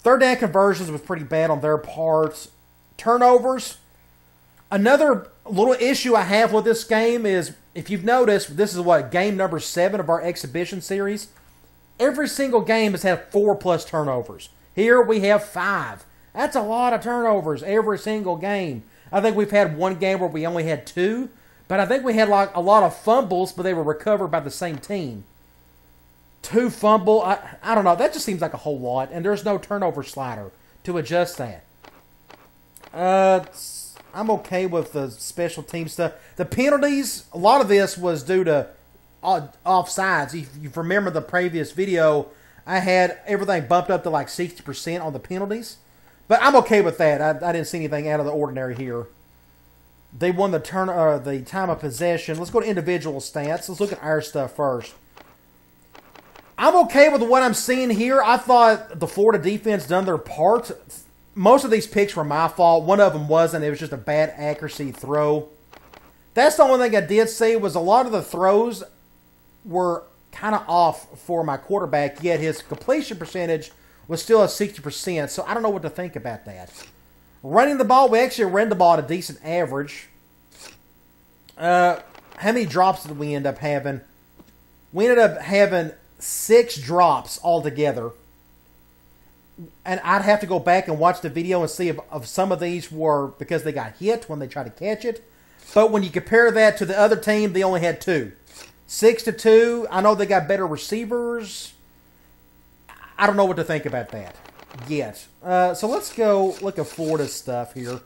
Third down conversions was pretty bad on their parts. Turnovers. Another little issue I have with this game is if you've noticed, this is what game number seven of our exhibition series. Every single game has had four plus turnovers. Here we have five. That's a lot of turnovers every single game. I think we've had one game where we only had two, but I think we had like a lot of fumbles, but they were recovered by the same team. Two fumble, I, I don't know. That just seems like a whole lot, and there's no turnover slider to adjust that. Uh, I'm okay with the special team stuff. The penalties, a lot of this was due to offsides. If you remember the previous video, I had everything bumped up to like 60% on the penalties. But I'm okay with that. I, I didn't see anything out of the ordinary here. They won the turn, uh, the time of possession. Let's go to individual stats. Let's look at our stuff first. I'm okay with what I'm seeing here. I thought the Florida defense done their part. Most of these picks were my fault. One of them wasn't. It was just a bad accuracy throw. That's the only thing I did see was a lot of the throws were kind of off for my quarterback, yet his completion percentage was still at 60%, so I don't know what to think about that. Running the ball, we actually ran the ball at a decent average. Uh, how many drops did we end up having? We ended up having six drops altogether. And I'd have to go back and watch the video and see if, if some of these were because they got hit when they tried to catch it. But when you compare that to the other team, they only had two. Six to two. I know they got better receivers. I don't know what to think about that yet. Uh, so let's go look at Florida stuff here.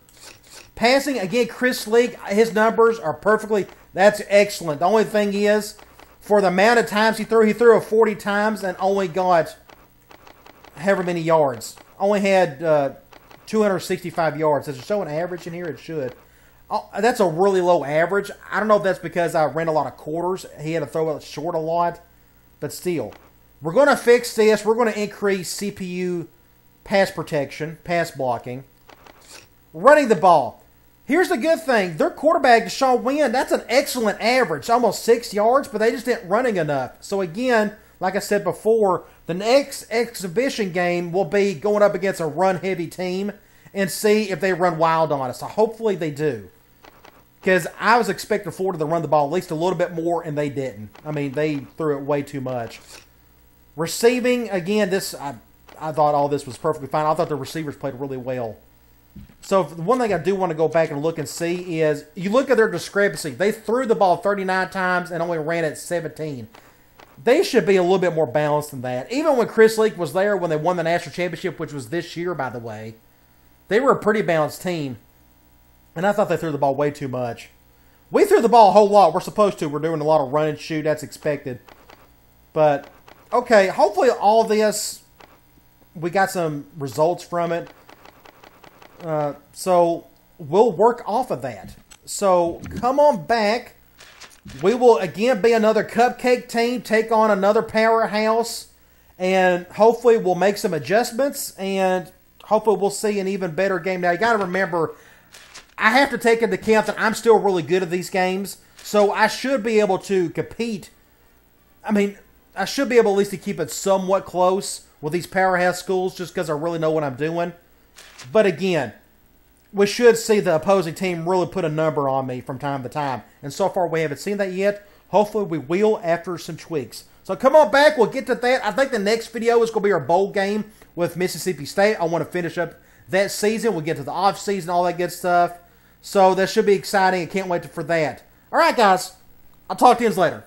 Passing again, Chris Leak. His numbers are perfectly. That's excellent. The only thing is, for the amount of times he threw, he threw it 40 times and only got however many yards. Only had uh, 265 yards. Does it show an average in here? It should. Oh, that's a really low average. I don't know if that's because I ran a lot of quarters. He had to throw it short a lot, but still, we're going to fix this. We're going to increase CPU pass protection, pass blocking, running the ball. Here's the good thing: their quarterback, DeShawn Wynn, that's an excellent average, almost six yards, but they just didn't running enough. So again, like I said before, the next exhibition game will be going up against a run-heavy team and see if they run wild on us. So hopefully they do because I was expecting Florida to run the ball at least a little bit more, and they didn't. I mean, they threw it way too much. Receiving again, this I I thought all this was perfectly fine. I thought the receivers played really well. So the one thing I do want to go back and look and see is you look at their discrepancy. They threw the ball 39 times and only ran it 17. They should be a little bit more balanced than that. Even when Chris Leak was there when they won the national championship, which was this year, by the way, they were a pretty balanced team. And I thought they threw the ball way too much. We threw the ball a whole lot. We're supposed to. We're doing a lot of run and shoot. That's expected. But, okay, hopefully all this, we got some results from it. Uh, so we'll work off of that. So come on back. We will again be another cupcake team, take on another powerhouse, and hopefully we'll make some adjustments and hopefully we'll see an even better game. Now you got to remember I have to take into account that I'm still really good at these games, so I should be able to compete. I mean, I should be able at least to keep it somewhat close with these powerhouse schools just because I really know what I'm doing. But again, we should see the opposing team really put a number on me from time to time. And so far, we haven't seen that yet. Hopefully, we will after some tweaks. So come on back. We'll get to that. I think the next video is going to be our bowl game with Mississippi State. I want to finish up that season. We'll get to the off season, all that good stuff. So that should be exciting. I can't wait for that. All right, guys. I'll talk to you later.